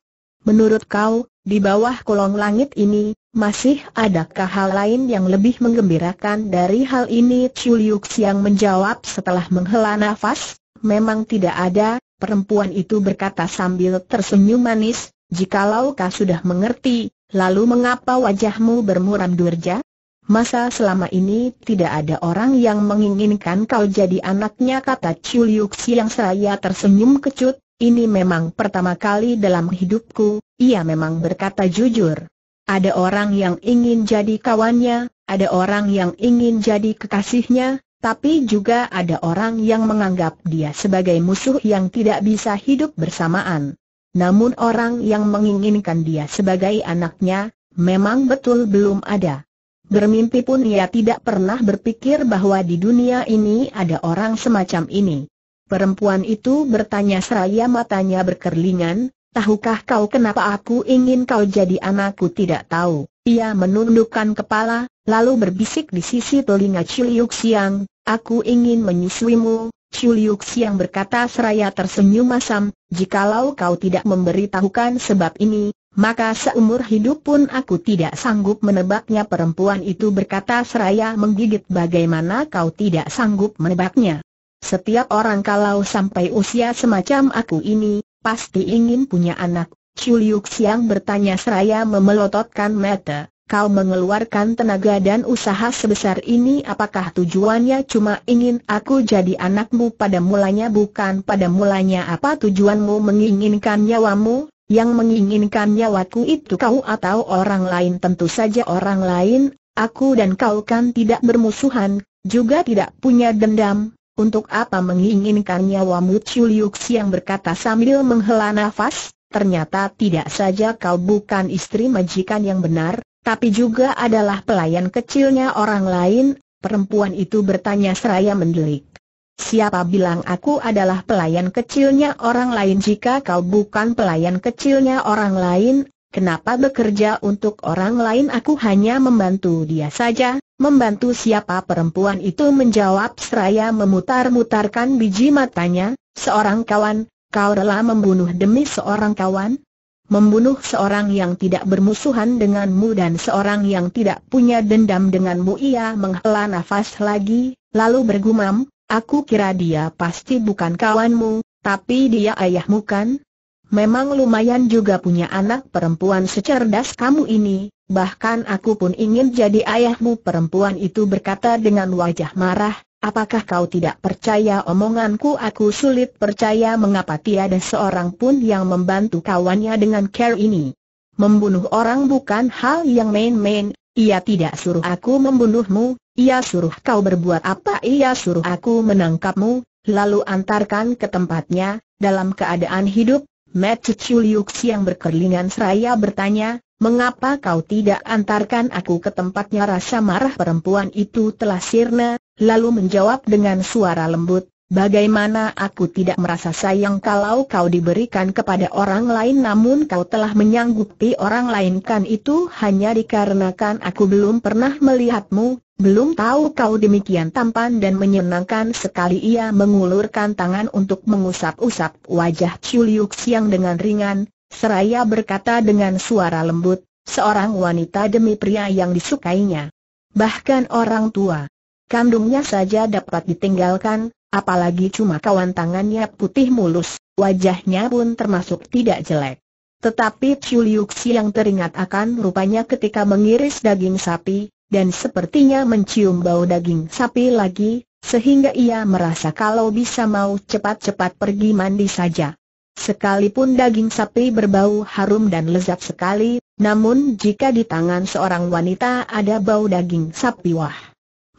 [SPEAKER 1] Menurut kau, di bawah kolong langit ini, masih adakah hal lain yang lebih menggembirakan dari hal ini? Chuliuk Siang menjawab setelah menghela nafas, memang tidak ada, perempuan itu berkata sambil tersenyum manis, jikalau kau sudah mengerti, lalu mengapa wajahmu bermuram durja? Masa selama ini tidak ada orang yang menginginkan kau jadi anaknya kata Chuliuk Siang saya tersenyum kecut, ini memang pertama kali dalam hidupku, ia memang berkata jujur. Ada orang yang ingin jadi kawannya, ada orang yang ingin jadi kekasihnya, tapi juga ada orang yang menganggap dia sebagai musuh yang tidak bisa hidup bersamaan. Namun orang yang menginginkan dia sebagai anaknya, memang betul belum ada. Bermimpi pun ia tidak pernah berpikir bahwa di dunia ini ada orang semacam ini. Perempuan itu bertanya seraya matanya berkerlingan, tahukah kau kenapa aku ingin kau jadi anakku tidak tahu. Ia menundukkan kepala, lalu berbisik di sisi telinga Chuliuk Siang, aku ingin menyusuimu. Chuliuk Siang berkata seraya tersenyum masam, jikalau kau tidak memberitahukan sebab ini, maka seumur hidup pun aku tidak sanggup menebaknya perempuan itu berkata seraya menggigit bagaimana kau tidak sanggup menebaknya. Setiap orang kalau sampai usia semacam aku ini, pasti ingin punya anak. Chuliuk Siang bertanya seraya memelototkan mata. Kau mengeluarkan tenaga dan usaha sebesar ini apakah tujuannya cuma ingin aku jadi anakmu pada mulanya? Bukan pada mulanya. Apa tujuanmu menginginkan nyawamu, yang menginginkan nyawaku itu kau atau orang lain? Tentu saja orang lain, aku dan kau kan tidak bermusuhan, juga tidak punya dendam, untuk apa menginginkan nyawamu Chuliuk yang berkata sambil menghela nafas, ternyata tidak saja kau bukan istri majikan yang benar, tapi juga adalah pelayan kecilnya orang lain, perempuan itu bertanya seraya mendelik. Siapa bilang aku adalah pelayan kecilnya orang lain? Jika kau bukan pelayan kecilnya orang lain, kenapa bekerja untuk orang lain? Aku hanya membantu dia saja, Membantu siapa perempuan itu menjawab seraya memutar-mutarkan biji matanya, seorang kawan, kau rela membunuh demi seorang kawan? Membunuh seorang yang tidak bermusuhan denganmu dan seorang yang tidak punya dendam denganmu ia menghela nafas lagi, lalu bergumam, aku kira dia pasti bukan kawanmu, tapi dia ayahmu kan? Memang lumayan juga punya anak perempuan secerdas kamu ini, Bahkan aku pun ingin jadi ayahmu. Perempuan itu berkata dengan wajah marah, apakah kau tidak percaya omonganku? Aku sulit percaya mengapa tiada seorang pun yang membantu kawannya dengan care ini. Membunuh orang bukan hal yang main-main, ia tidak suruh aku membunuhmu, ia suruh kau berbuat apa? Ia suruh aku menangkapmu, lalu antarkan ke tempatnya, dalam keadaan hidup, Matt Chuliuk yang berkerlingan seraya bertanya, Mengapa kau tidak antarkan aku ke tempatnya rasa marah perempuan itu telah sirna, lalu menjawab dengan suara lembut, bagaimana aku tidak merasa sayang kalau kau diberikan kepada orang lain namun kau telah menyanggupi orang lain kan itu hanya dikarenakan aku belum pernah melihatmu, belum tahu kau demikian tampan dan menyenangkan sekali ia mengulurkan tangan untuk mengusap-usap wajah Chuliuk Siang dengan ringan, seraya berkata dengan suara lembut, seorang wanita demi pria yang disukainya. Bahkan orang tua, kandungnya saja dapat ditinggalkan, apalagi cuma kawan tangannya putih mulus, wajahnya pun termasuk tidak jelek. Tetapi Chuliuk yang teringat akan rupanya ketika mengiris daging sapi, dan sepertinya mencium bau daging sapi lagi, sehingga ia merasa kalau bisa mau cepat-cepat pergi mandi saja. Sekalipun daging sapi berbau harum dan lezat sekali, namun jika di tangan seorang wanita ada bau daging sapi wah.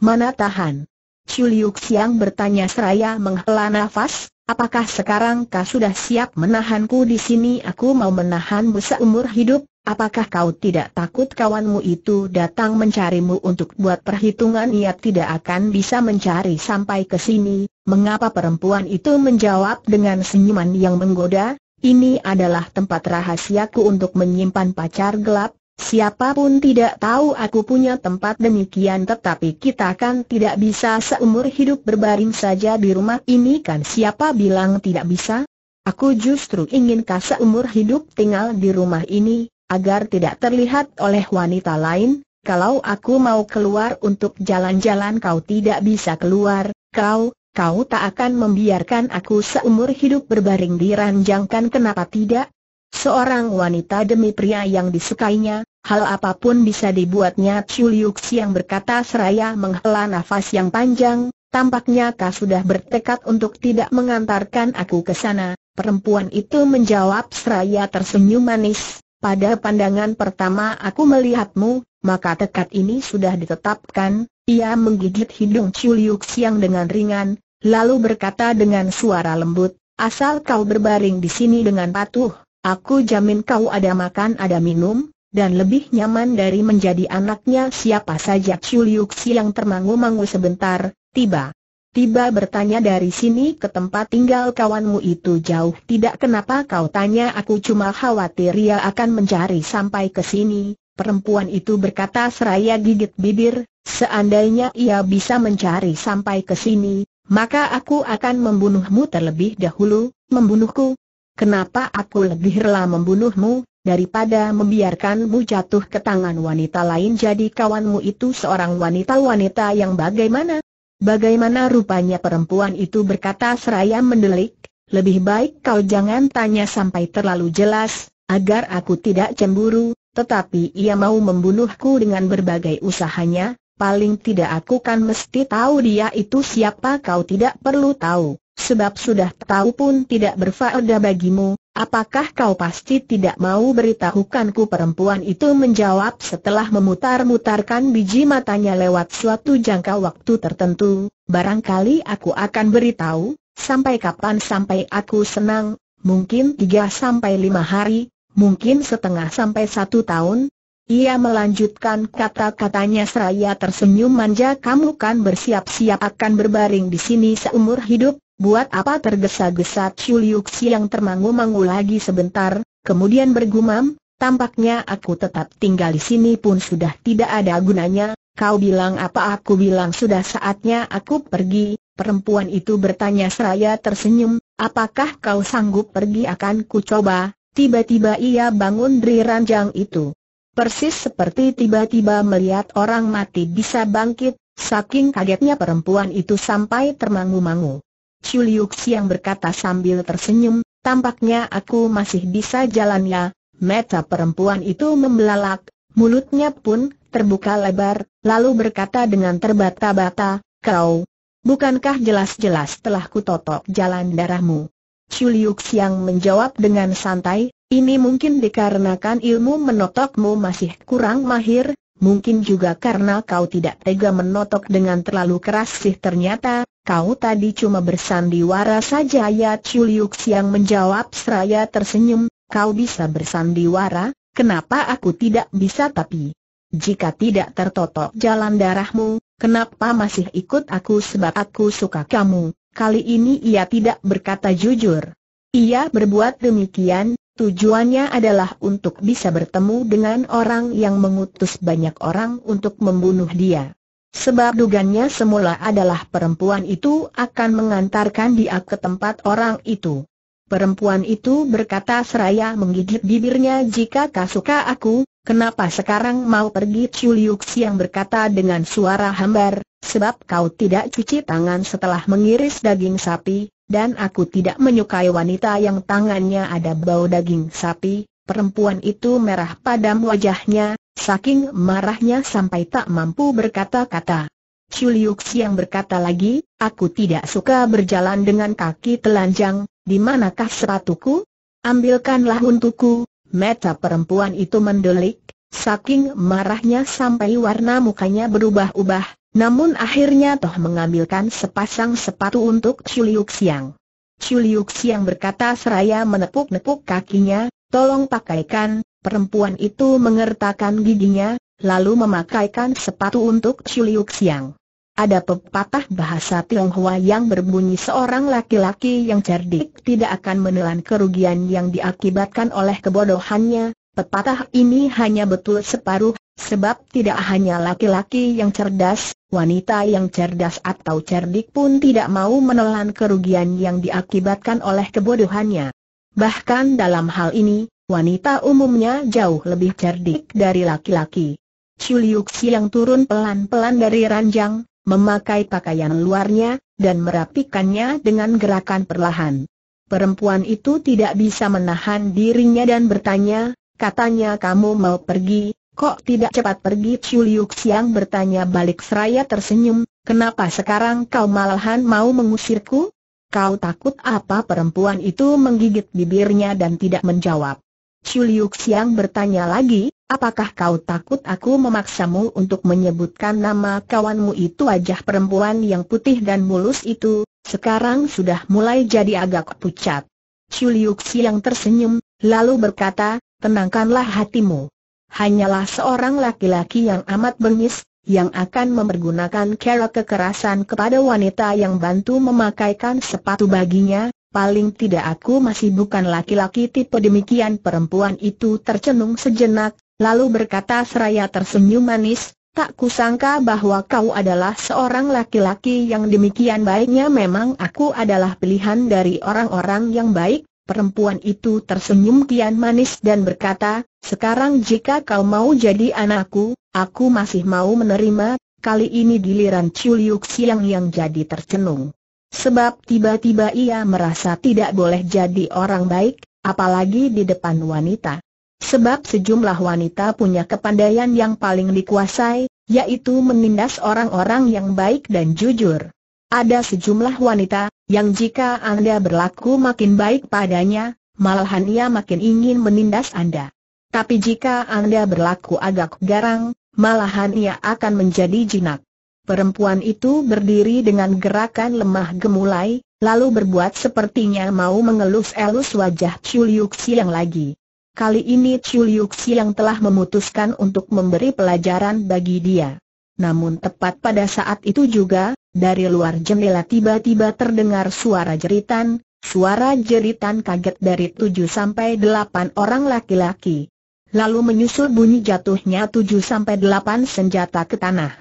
[SPEAKER 1] Mana tahan? Chuliuk Siang bertanya seraya menghela nafas, Apakah sekarang kau sudah siap menahanku di sini? Aku mau menahanmu seumur hidup. Apakah kau tidak takut kawanmu itu datang mencarimu untuk buat perhitungan? Ia tidak akan bisa mencari sampai ke sini. Mengapa perempuan itu menjawab dengan senyuman yang menggoda? Ini adalah tempat rahasiaku untuk menyimpan pacar gelap. Siapa pun tidak tahu aku punya tempat demikian tetapi kita kan tidak bisa seumur hidup berbaring saja di rumah ini kan siapa bilang tidak bisa? Aku justru ingin kau seumur hidup tinggal di rumah ini, agar tidak terlihat oleh wanita lain, kalau aku mau keluar untuk jalan-jalan kau tidak bisa keluar, kau, kau tak akan membiarkan aku seumur hidup berbaring di ranjang kan kenapa tidak? Seorang wanita demi pria yang disukainya, hal apa pun bisa dibuatnya Chuliuk yang berkata seraya menghela nafas yang panjang, tampaknya kau sudah bertekad untuk tidak mengantarkan aku ke sana. Perempuan itu menjawab seraya tersenyum manis, pada pandangan pertama aku melihatmu, maka tekad ini sudah ditetapkan, ia menggigit hidung Chuliuk Siang dengan ringan, lalu berkata dengan suara lembut, asal kau berbaring di sini dengan patuh, Aku jamin kau ada makan ada minum, dan lebih nyaman dari menjadi anaknya siapa saja Chuliuk yang termangu-mangu sebentar, tiba. Tiba bertanya dari sini ke tempat tinggal kawanmu itu jauh tidak kenapa kau tanya aku cuma khawatir ia akan mencari sampai ke sini. Perempuan itu berkata seraya gigit bibir, seandainya ia bisa mencari sampai ke sini, maka aku akan membunuhmu terlebih dahulu, membunuhku, Kenapa aku lebih rela membunuhmu, daripada membiarkanmu jatuh ke tangan wanita lain jadi kawanmu itu seorang wanita-wanita yang bagaimana? Bagaimana rupanya perempuan itu berkata seraya mendelik, lebih baik kau jangan tanya sampai terlalu jelas, agar aku tidak cemburu, tetapi ia mau membunuhku dengan berbagai usahanya, paling tidak aku kan mesti tahu dia itu siapa kau tidak perlu tahu sebab sudah tahu pun tidak berfaedah bagimu, apakah kau pasti tidak mau beritahukanku perempuan itu menjawab setelah memutar-mutarkan biji matanya lewat suatu jangka waktu tertentu, barangkali aku akan beritahu, sampai kapan sampai aku senang, mungkin tiga sampai lima hari, mungkin setengah sampai satu tahun, ia melanjutkan kata-katanya seraya tersenyum manja kamu kan bersiap-siap akan berbaring di sini seumur hidup, Buat apa tergesa-gesa Chuliuk yang termangu-mangu lagi sebentar, kemudian bergumam, tampaknya aku tetap tinggal di sini pun sudah tidak ada gunanya, kau bilang apa aku bilang sudah saatnya aku pergi, perempuan itu bertanya seraya tersenyum, apakah kau sanggup pergi akan ku coba, tiba-tiba ia bangun dari ranjang itu. Persis seperti tiba-tiba melihat orang mati bisa bangkit, saking kagetnya perempuan itu sampai termangu-mangu. Chuliuk Siang berkata sambil tersenyum, tampaknya aku masih bisa jalan ya. Mata perempuan itu membelalak, mulutnya pun terbuka lebar, lalu berkata dengan terbata-bata, kau, bukankah jelas-jelas telah kutotok jalan darahmu? Chuliuk Siang menjawab dengan santai, ini mungkin dikarenakan ilmu menotokmu masih kurang mahir, mungkin juga karena kau tidak tega menotok dengan terlalu keras sih ternyata, Kau tadi cuma bersandiwara saja ya Chuliuk yang menjawab seraya tersenyum, kau bisa bersandiwara, kenapa aku tidak bisa tapi? Jika tidak tertotok jalan darahmu, kenapa masih ikut aku sebab aku suka kamu? Kali ini ia tidak berkata jujur. Ia berbuat demikian, tujuannya adalah untuk bisa bertemu dengan orang yang mengutus banyak orang untuk membunuh dia. Sebab dugannya semula adalah perempuan itu akan mengantarkan dia ke tempat orang itu. Perempuan itu berkata seraya menggigit bibirnya jika kau suka aku, kenapa sekarang mau pergi Chuliuk yang berkata dengan suara hambar, sebab kau tidak cuci tangan setelah mengiris daging sapi, dan aku tidak menyukai wanita yang tangannya ada bau daging sapi, perempuan itu merah padam wajahnya, Saking marahnya sampai tak mampu berkata-kata. Chuliuk yang berkata lagi, aku tidak suka berjalan dengan kaki telanjang, di manakah sepatuku? Ambilkanlah untukku, mata perempuan itu mendelik, saking marahnya sampai warna mukanya berubah-ubah, namun akhirnya toh mengambilkan sepasang sepatu untuk Chuliuk Siang. Chuliuk Siang berkata seraya menepuk-nepuk kakinya, tolong pakaikan, perempuan itu mengertakkan giginya, lalu memakaikan sepatu untuk Chuliuk Siang. Ada pepatah bahasa Tionghoa yang berbunyi seorang laki-laki yang cerdik tidak akan menelan kerugian yang diakibatkan oleh kebodohannya. Pepatah ini hanya betul separuh, sebab tidak hanya laki-laki yang cerdas, wanita yang cerdas atau cerdik pun tidak mau menelan kerugian yang diakibatkan oleh kebodohannya. Bahkan dalam hal ini, wanita umumnya jauh lebih cerdik dari laki-laki. Chuliuk Siang turun pelan-pelan dari ranjang, memakai pakaian luarnya, dan merapikannya dengan gerakan perlahan. Perempuan itu tidak bisa menahan dirinya dan bertanya, katanya kamu mau pergi, kok tidak cepat pergi Chuliuk Siang bertanya balik seraya tersenyum, kenapa sekarang kau malahan mau mengusirku? Kau takut apa perempuan itu menggigit bibirnya dan tidak menjawab. Chuliuk Siang bertanya lagi, Apakah kau takut aku memaksamu untuk menyebutkan nama kawanmu itu wajah perempuan yang putih dan mulus itu, sekarang sudah mulai jadi agak pucat. Chuliuk Siang tersenyum, lalu berkata, tenangkanlah hatimu. Hanyalah seorang laki-laki yang amat bengis, yang akan mempergunakan cara kekerasan kepada wanita yang bantu memakaikan sepatu baginya, paling tidak aku masih bukan laki-laki tipe demikian perempuan itu tercenung sejenak, lalu berkata seraya tersenyum manis, tak kusangka bahwa kau adalah seorang laki-laki yang demikian baiknya memang aku adalah pilihan dari orang-orang yang baik, perempuan itu tersenyum kian manis dan berkata, sekarang jika kau mau jadi anakku, aku masih mau menerima, kali ini giliran Chuliuk Siang yang jadi tercenung. Sebab tiba-tiba ia merasa tidak boleh jadi orang baik, apalagi di depan wanita. Sebab sejumlah wanita punya kepandaian yang paling dikuasai, yaitu menindas orang-orang yang baik dan jujur. Ada sejumlah wanita, yang jika Anda berlaku makin baik padanya, malahan ia makin ingin menindas Anda. Tapi jika Anda berlaku agak garang, malahan ia akan menjadi jinak. Perempuan itu berdiri dengan gerakan lemah gemulai, lalu berbuat sepertinya mau mengelus-elus wajah Chuliuk Siang lagi. Kali ini Chuliuk yang telah memutuskan untuk memberi pelajaran bagi dia. Namun tepat pada saat itu juga, dari luar jendela tiba-tiba terdengar suara jeritan, suara jeritan kaget dari tujuh sampai delapan orang laki-laki. Lalu menyusul bunyi jatuhnya tujuh sampai delapan senjata ke tanah.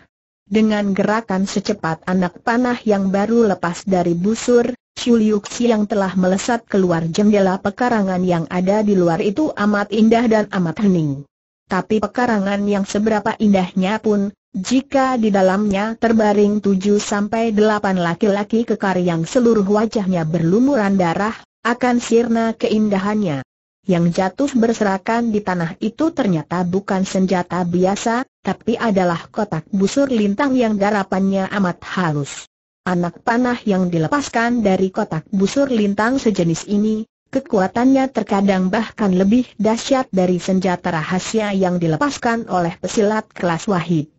[SPEAKER 1] Dengan gerakan secepat anak panah yang baru lepas dari busur, Chuliuk yang telah melesat keluar jendela pekarangan yang ada di luar itu amat indah dan amat hening. Tapi pekarangan yang seberapa indahnya pun, jika di dalamnya terbaring tujuh sampai delapan laki-laki kekar yang seluruh wajahnya berlumuran darah, akan sirna keindahannya. Yang jatuh berserakan di tanah itu ternyata bukan senjata biasa, tapi adalah kotak busur lintang yang garapannya amat halus. Anak panah yang dilepaskan dari kotak busur lintang sejenis ini, kekuatannya terkadang bahkan lebih dahsyat dari senjata rahasia yang dilepaskan oleh pesilat kelas wahid.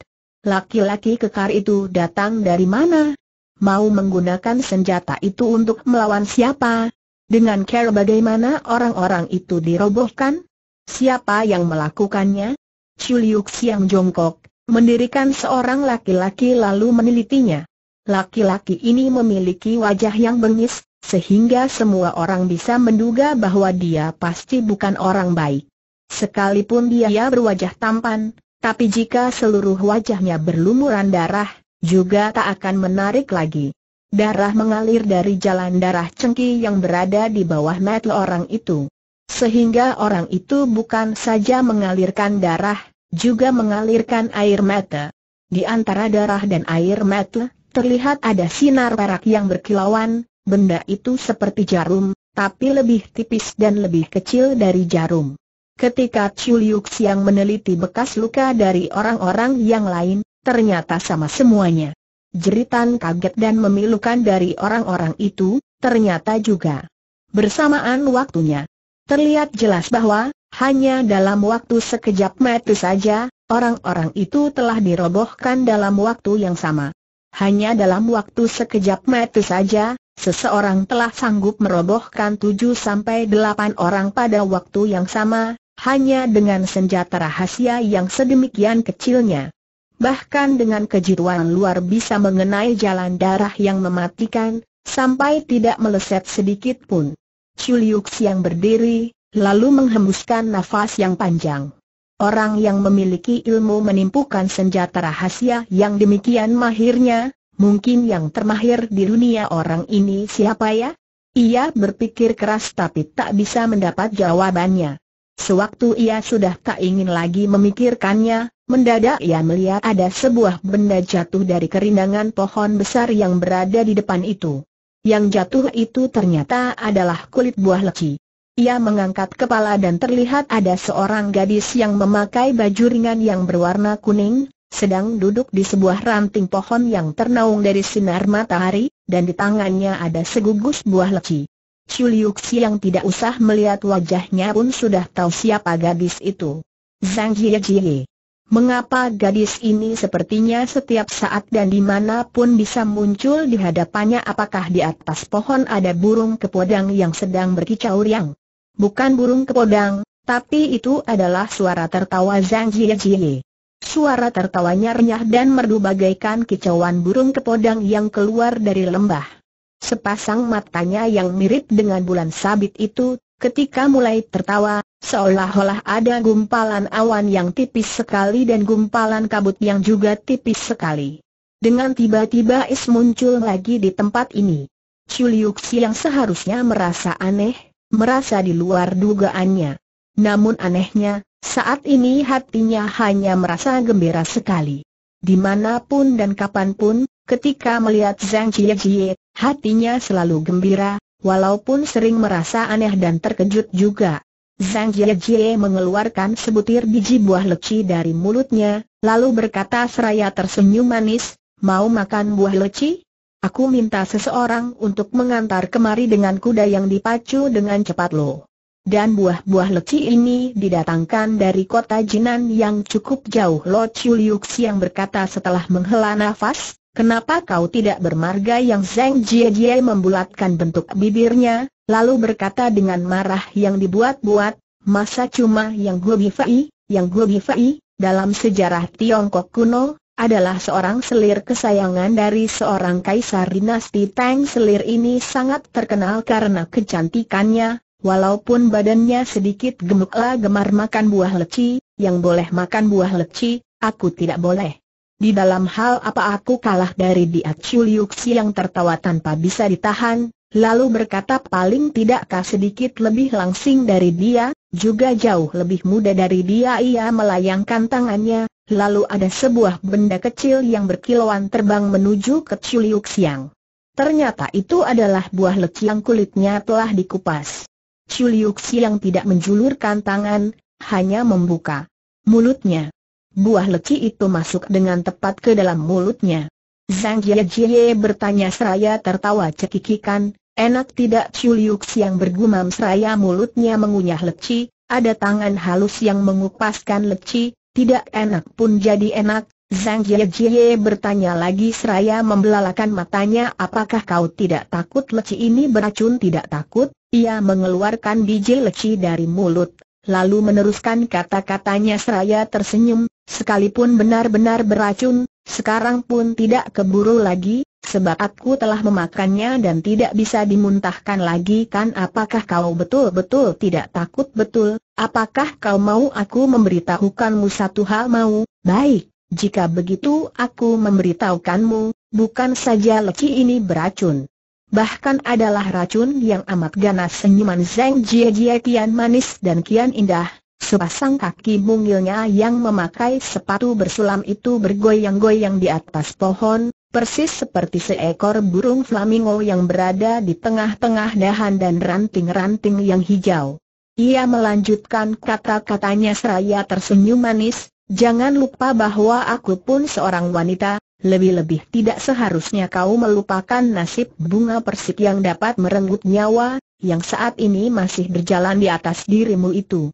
[SPEAKER 1] Laki-laki kekar itu datang dari mana? Mau menggunakan senjata itu untuk melawan siapa? Dengan cara bagaimana orang-orang itu dirobohkan? Siapa yang melakukannya? Chuliuk Siang jongkok, mendirikan seorang laki-laki lalu menelitinya. Laki-laki ini memiliki wajah yang bengis, sehingga semua orang bisa menduga bahwa dia pasti bukan orang baik. Sekalipun dia berwajah tampan, tapi jika seluruh wajahnya berlumuran darah, juga tak akan menarik lagi. Darah mengalir dari jalan darah cengki yang berada di bawah mata orang itu. Sehingga orang itu bukan saja mengalirkan darah, juga mengalirkan air mata. Di antara darah dan air mata, Terlihat ada sinar perak yang berkilauan, benda itu seperti jarum, tapi lebih tipis dan lebih kecil dari jarum. Ketika Chuliuk Siang meneliti bekas luka dari orang-orang yang lain, ternyata sama semuanya. Jeritan kaget dan memilukan dari orang-orang itu, ternyata juga bersamaan waktunya. Terlihat jelas bahwa, hanya dalam waktu sekejap mata saja, orang-orang itu telah dirobohkan dalam waktu yang sama. Hanya dalam waktu sekejap mata saja, seseorang telah sanggup merobohkan tujuh sampai delapan orang pada waktu yang sama, hanya dengan senjata rahasia yang sedemikian kecilnya. Bahkan dengan kejiruan luar bisa mengenai jalan darah yang mematikan, sampai tidak meleset sedikit pun. Chuliuk yang berdiri, lalu menghembuskan nafas yang panjang. Orang yang memiliki ilmu menimpukan senjata rahasia yang demikian mahirnya, Mungkin yang termahir di dunia orang ini siapa ya? Ia berpikir keras tapi tak bisa mendapat jawabannya. Sewaktu ia sudah tak ingin lagi memikirkannya, mendadak ia melihat ada sebuah benda jatuh dari kerindangan pohon besar yang berada di depan itu. Yang jatuh itu ternyata adalah kulit buah leci. Ia mengangkat kepala dan terlihat ada seorang gadis yang memakai baju ringan yang berwarna kuning, sedang duduk di sebuah ranting pohon yang ternaung dari sinar matahari, dan di tangannya ada segugus buah leci. Chuliuk yang tidak usah melihat wajahnya pun sudah tahu siapa gadis itu. Zhang Jie. Mengapa gadis ini sepertinya setiap saat dan di mana pun bisa muncul di hadapannya apakah di atas pohon ada burung kepodang yang sedang berkicau riang? Bukan burung kepodang, tapi itu adalah suara tertawa Zhang Jie. Suara tertawanya renyah dan merdu bagaikan kicauan burung kepodang yang keluar dari lembah. Sepasang matanya yang mirip dengan bulan sabit itu, ketika mulai tertawa, seolah-olah ada gumpalan awan yang tipis sekali dan gumpalan kabut yang juga tipis sekali. Dengan tiba-tiba is muncul lagi di tempat ini. Chuliuksi yang seharusnya merasa aneh, merasa di luar dugaannya. Namun anehnya, saat ini hatinya hanya merasa gembira sekali. Di mana pun dan kapan pun, ketika melihat Zhang Jie hatinya selalu gembira, walaupun sering merasa aneh dan terkejut juga. Zhang Jie mengeluarkan sebutir biji buah leci dari mulutnya, lalu berkata seraya tersenyum manis, mau makan buah leci? Aku minta seseorang untuk mengantar kemari dengan kuda yang dipacu dengan cepat lo dan buah-buah leci ini didatangkan dari kota Jinan yang cukup jauh Lo Chuliuk yang berkata setelah menghela nafas, kenapa kau tidak bermarga yang Zheng Jie Jie membulatkan bentuk bibirnya, lalu berkata dengan marah yang dibuat-buat, masa cuma yang Gu Bifai, yang Gu Bifai, dalam sejarah Tiongkok kuno, adalah seorang selir kesayangan dari seorang kaisar dinasti Tang selir ini sangat terkenal karena kecantikannya, Walaupun badannya sedikit gemuklah gemar makan buah leci, yang boleh makan buah leci, aku tidak boleh. Di dalam hal apa aku kalah dari dia Chuliuksi yang tertawa tanpa bisa ditahan, lalu berkata paling tidakkah sedikit lebih langsing dari dia, juga jauh lebih muda dari dia ia melayangkan tangannya, lalu ada sebuah benda kecil yang berkilauan terbang menuju ke Chuliuksiang. Ternyata itu adalah buah leci yang kulitnya telah dikupas. Chuliuk yang tidak menjulurkan tangan, hanya membuka mulutnya. Buah leci itu masuk dengan tepat ke dalam mulutnya. Zhang Jie bertanya seraya tertawa cekikikan, enak tidak Chuliuk yang bergumam seraya mulutnya mengunyah leci, ada tangan halus yang mengupaskan leci, tidak enak pun jadi enak, Zhang Jie bertanya lagi seraya membelalakan matanya apakah kau tidak takut leci ini beracun tidak takut, ia mengeluarkan biji leci dari mulut, lalu meneruskan kata-katanya seraya tersenyum, sekalipun benar-benar beracun, sekarang pun tidak keburu lagi, sebab aku telah memakannya dan tidak bisa dimuntahkan lagi kan apakah kau betul-betul tidak takut betul, apakah kau mau aku memberitahukanmu satu hal mau, baik, jika begitu aku memberitahukanmu, bukan saja leci ini beracun. Bahkan adalah racun yang amat ganas. Senyuman Zheng Jie Jie kian manis dan kian indah. Sepasang kaki mungilnya yang memakai sepatu bersulam itu bergoyang-goyang di atas pohon, persis seperti seekor burung flamingo yang berada di tengah-tengah dahan dan ranting-ranting yang hijau. Ia melanjutkan kata-katanya seraya tersenyum manis, jangan lupa bahwa aku pun seorang wanita, lebih-lebih tidak seharusnya kau melupakan nasib bunga persik yang dapat merenggut nyawa, yang saat ini masih berjalan di atas dirimu itu.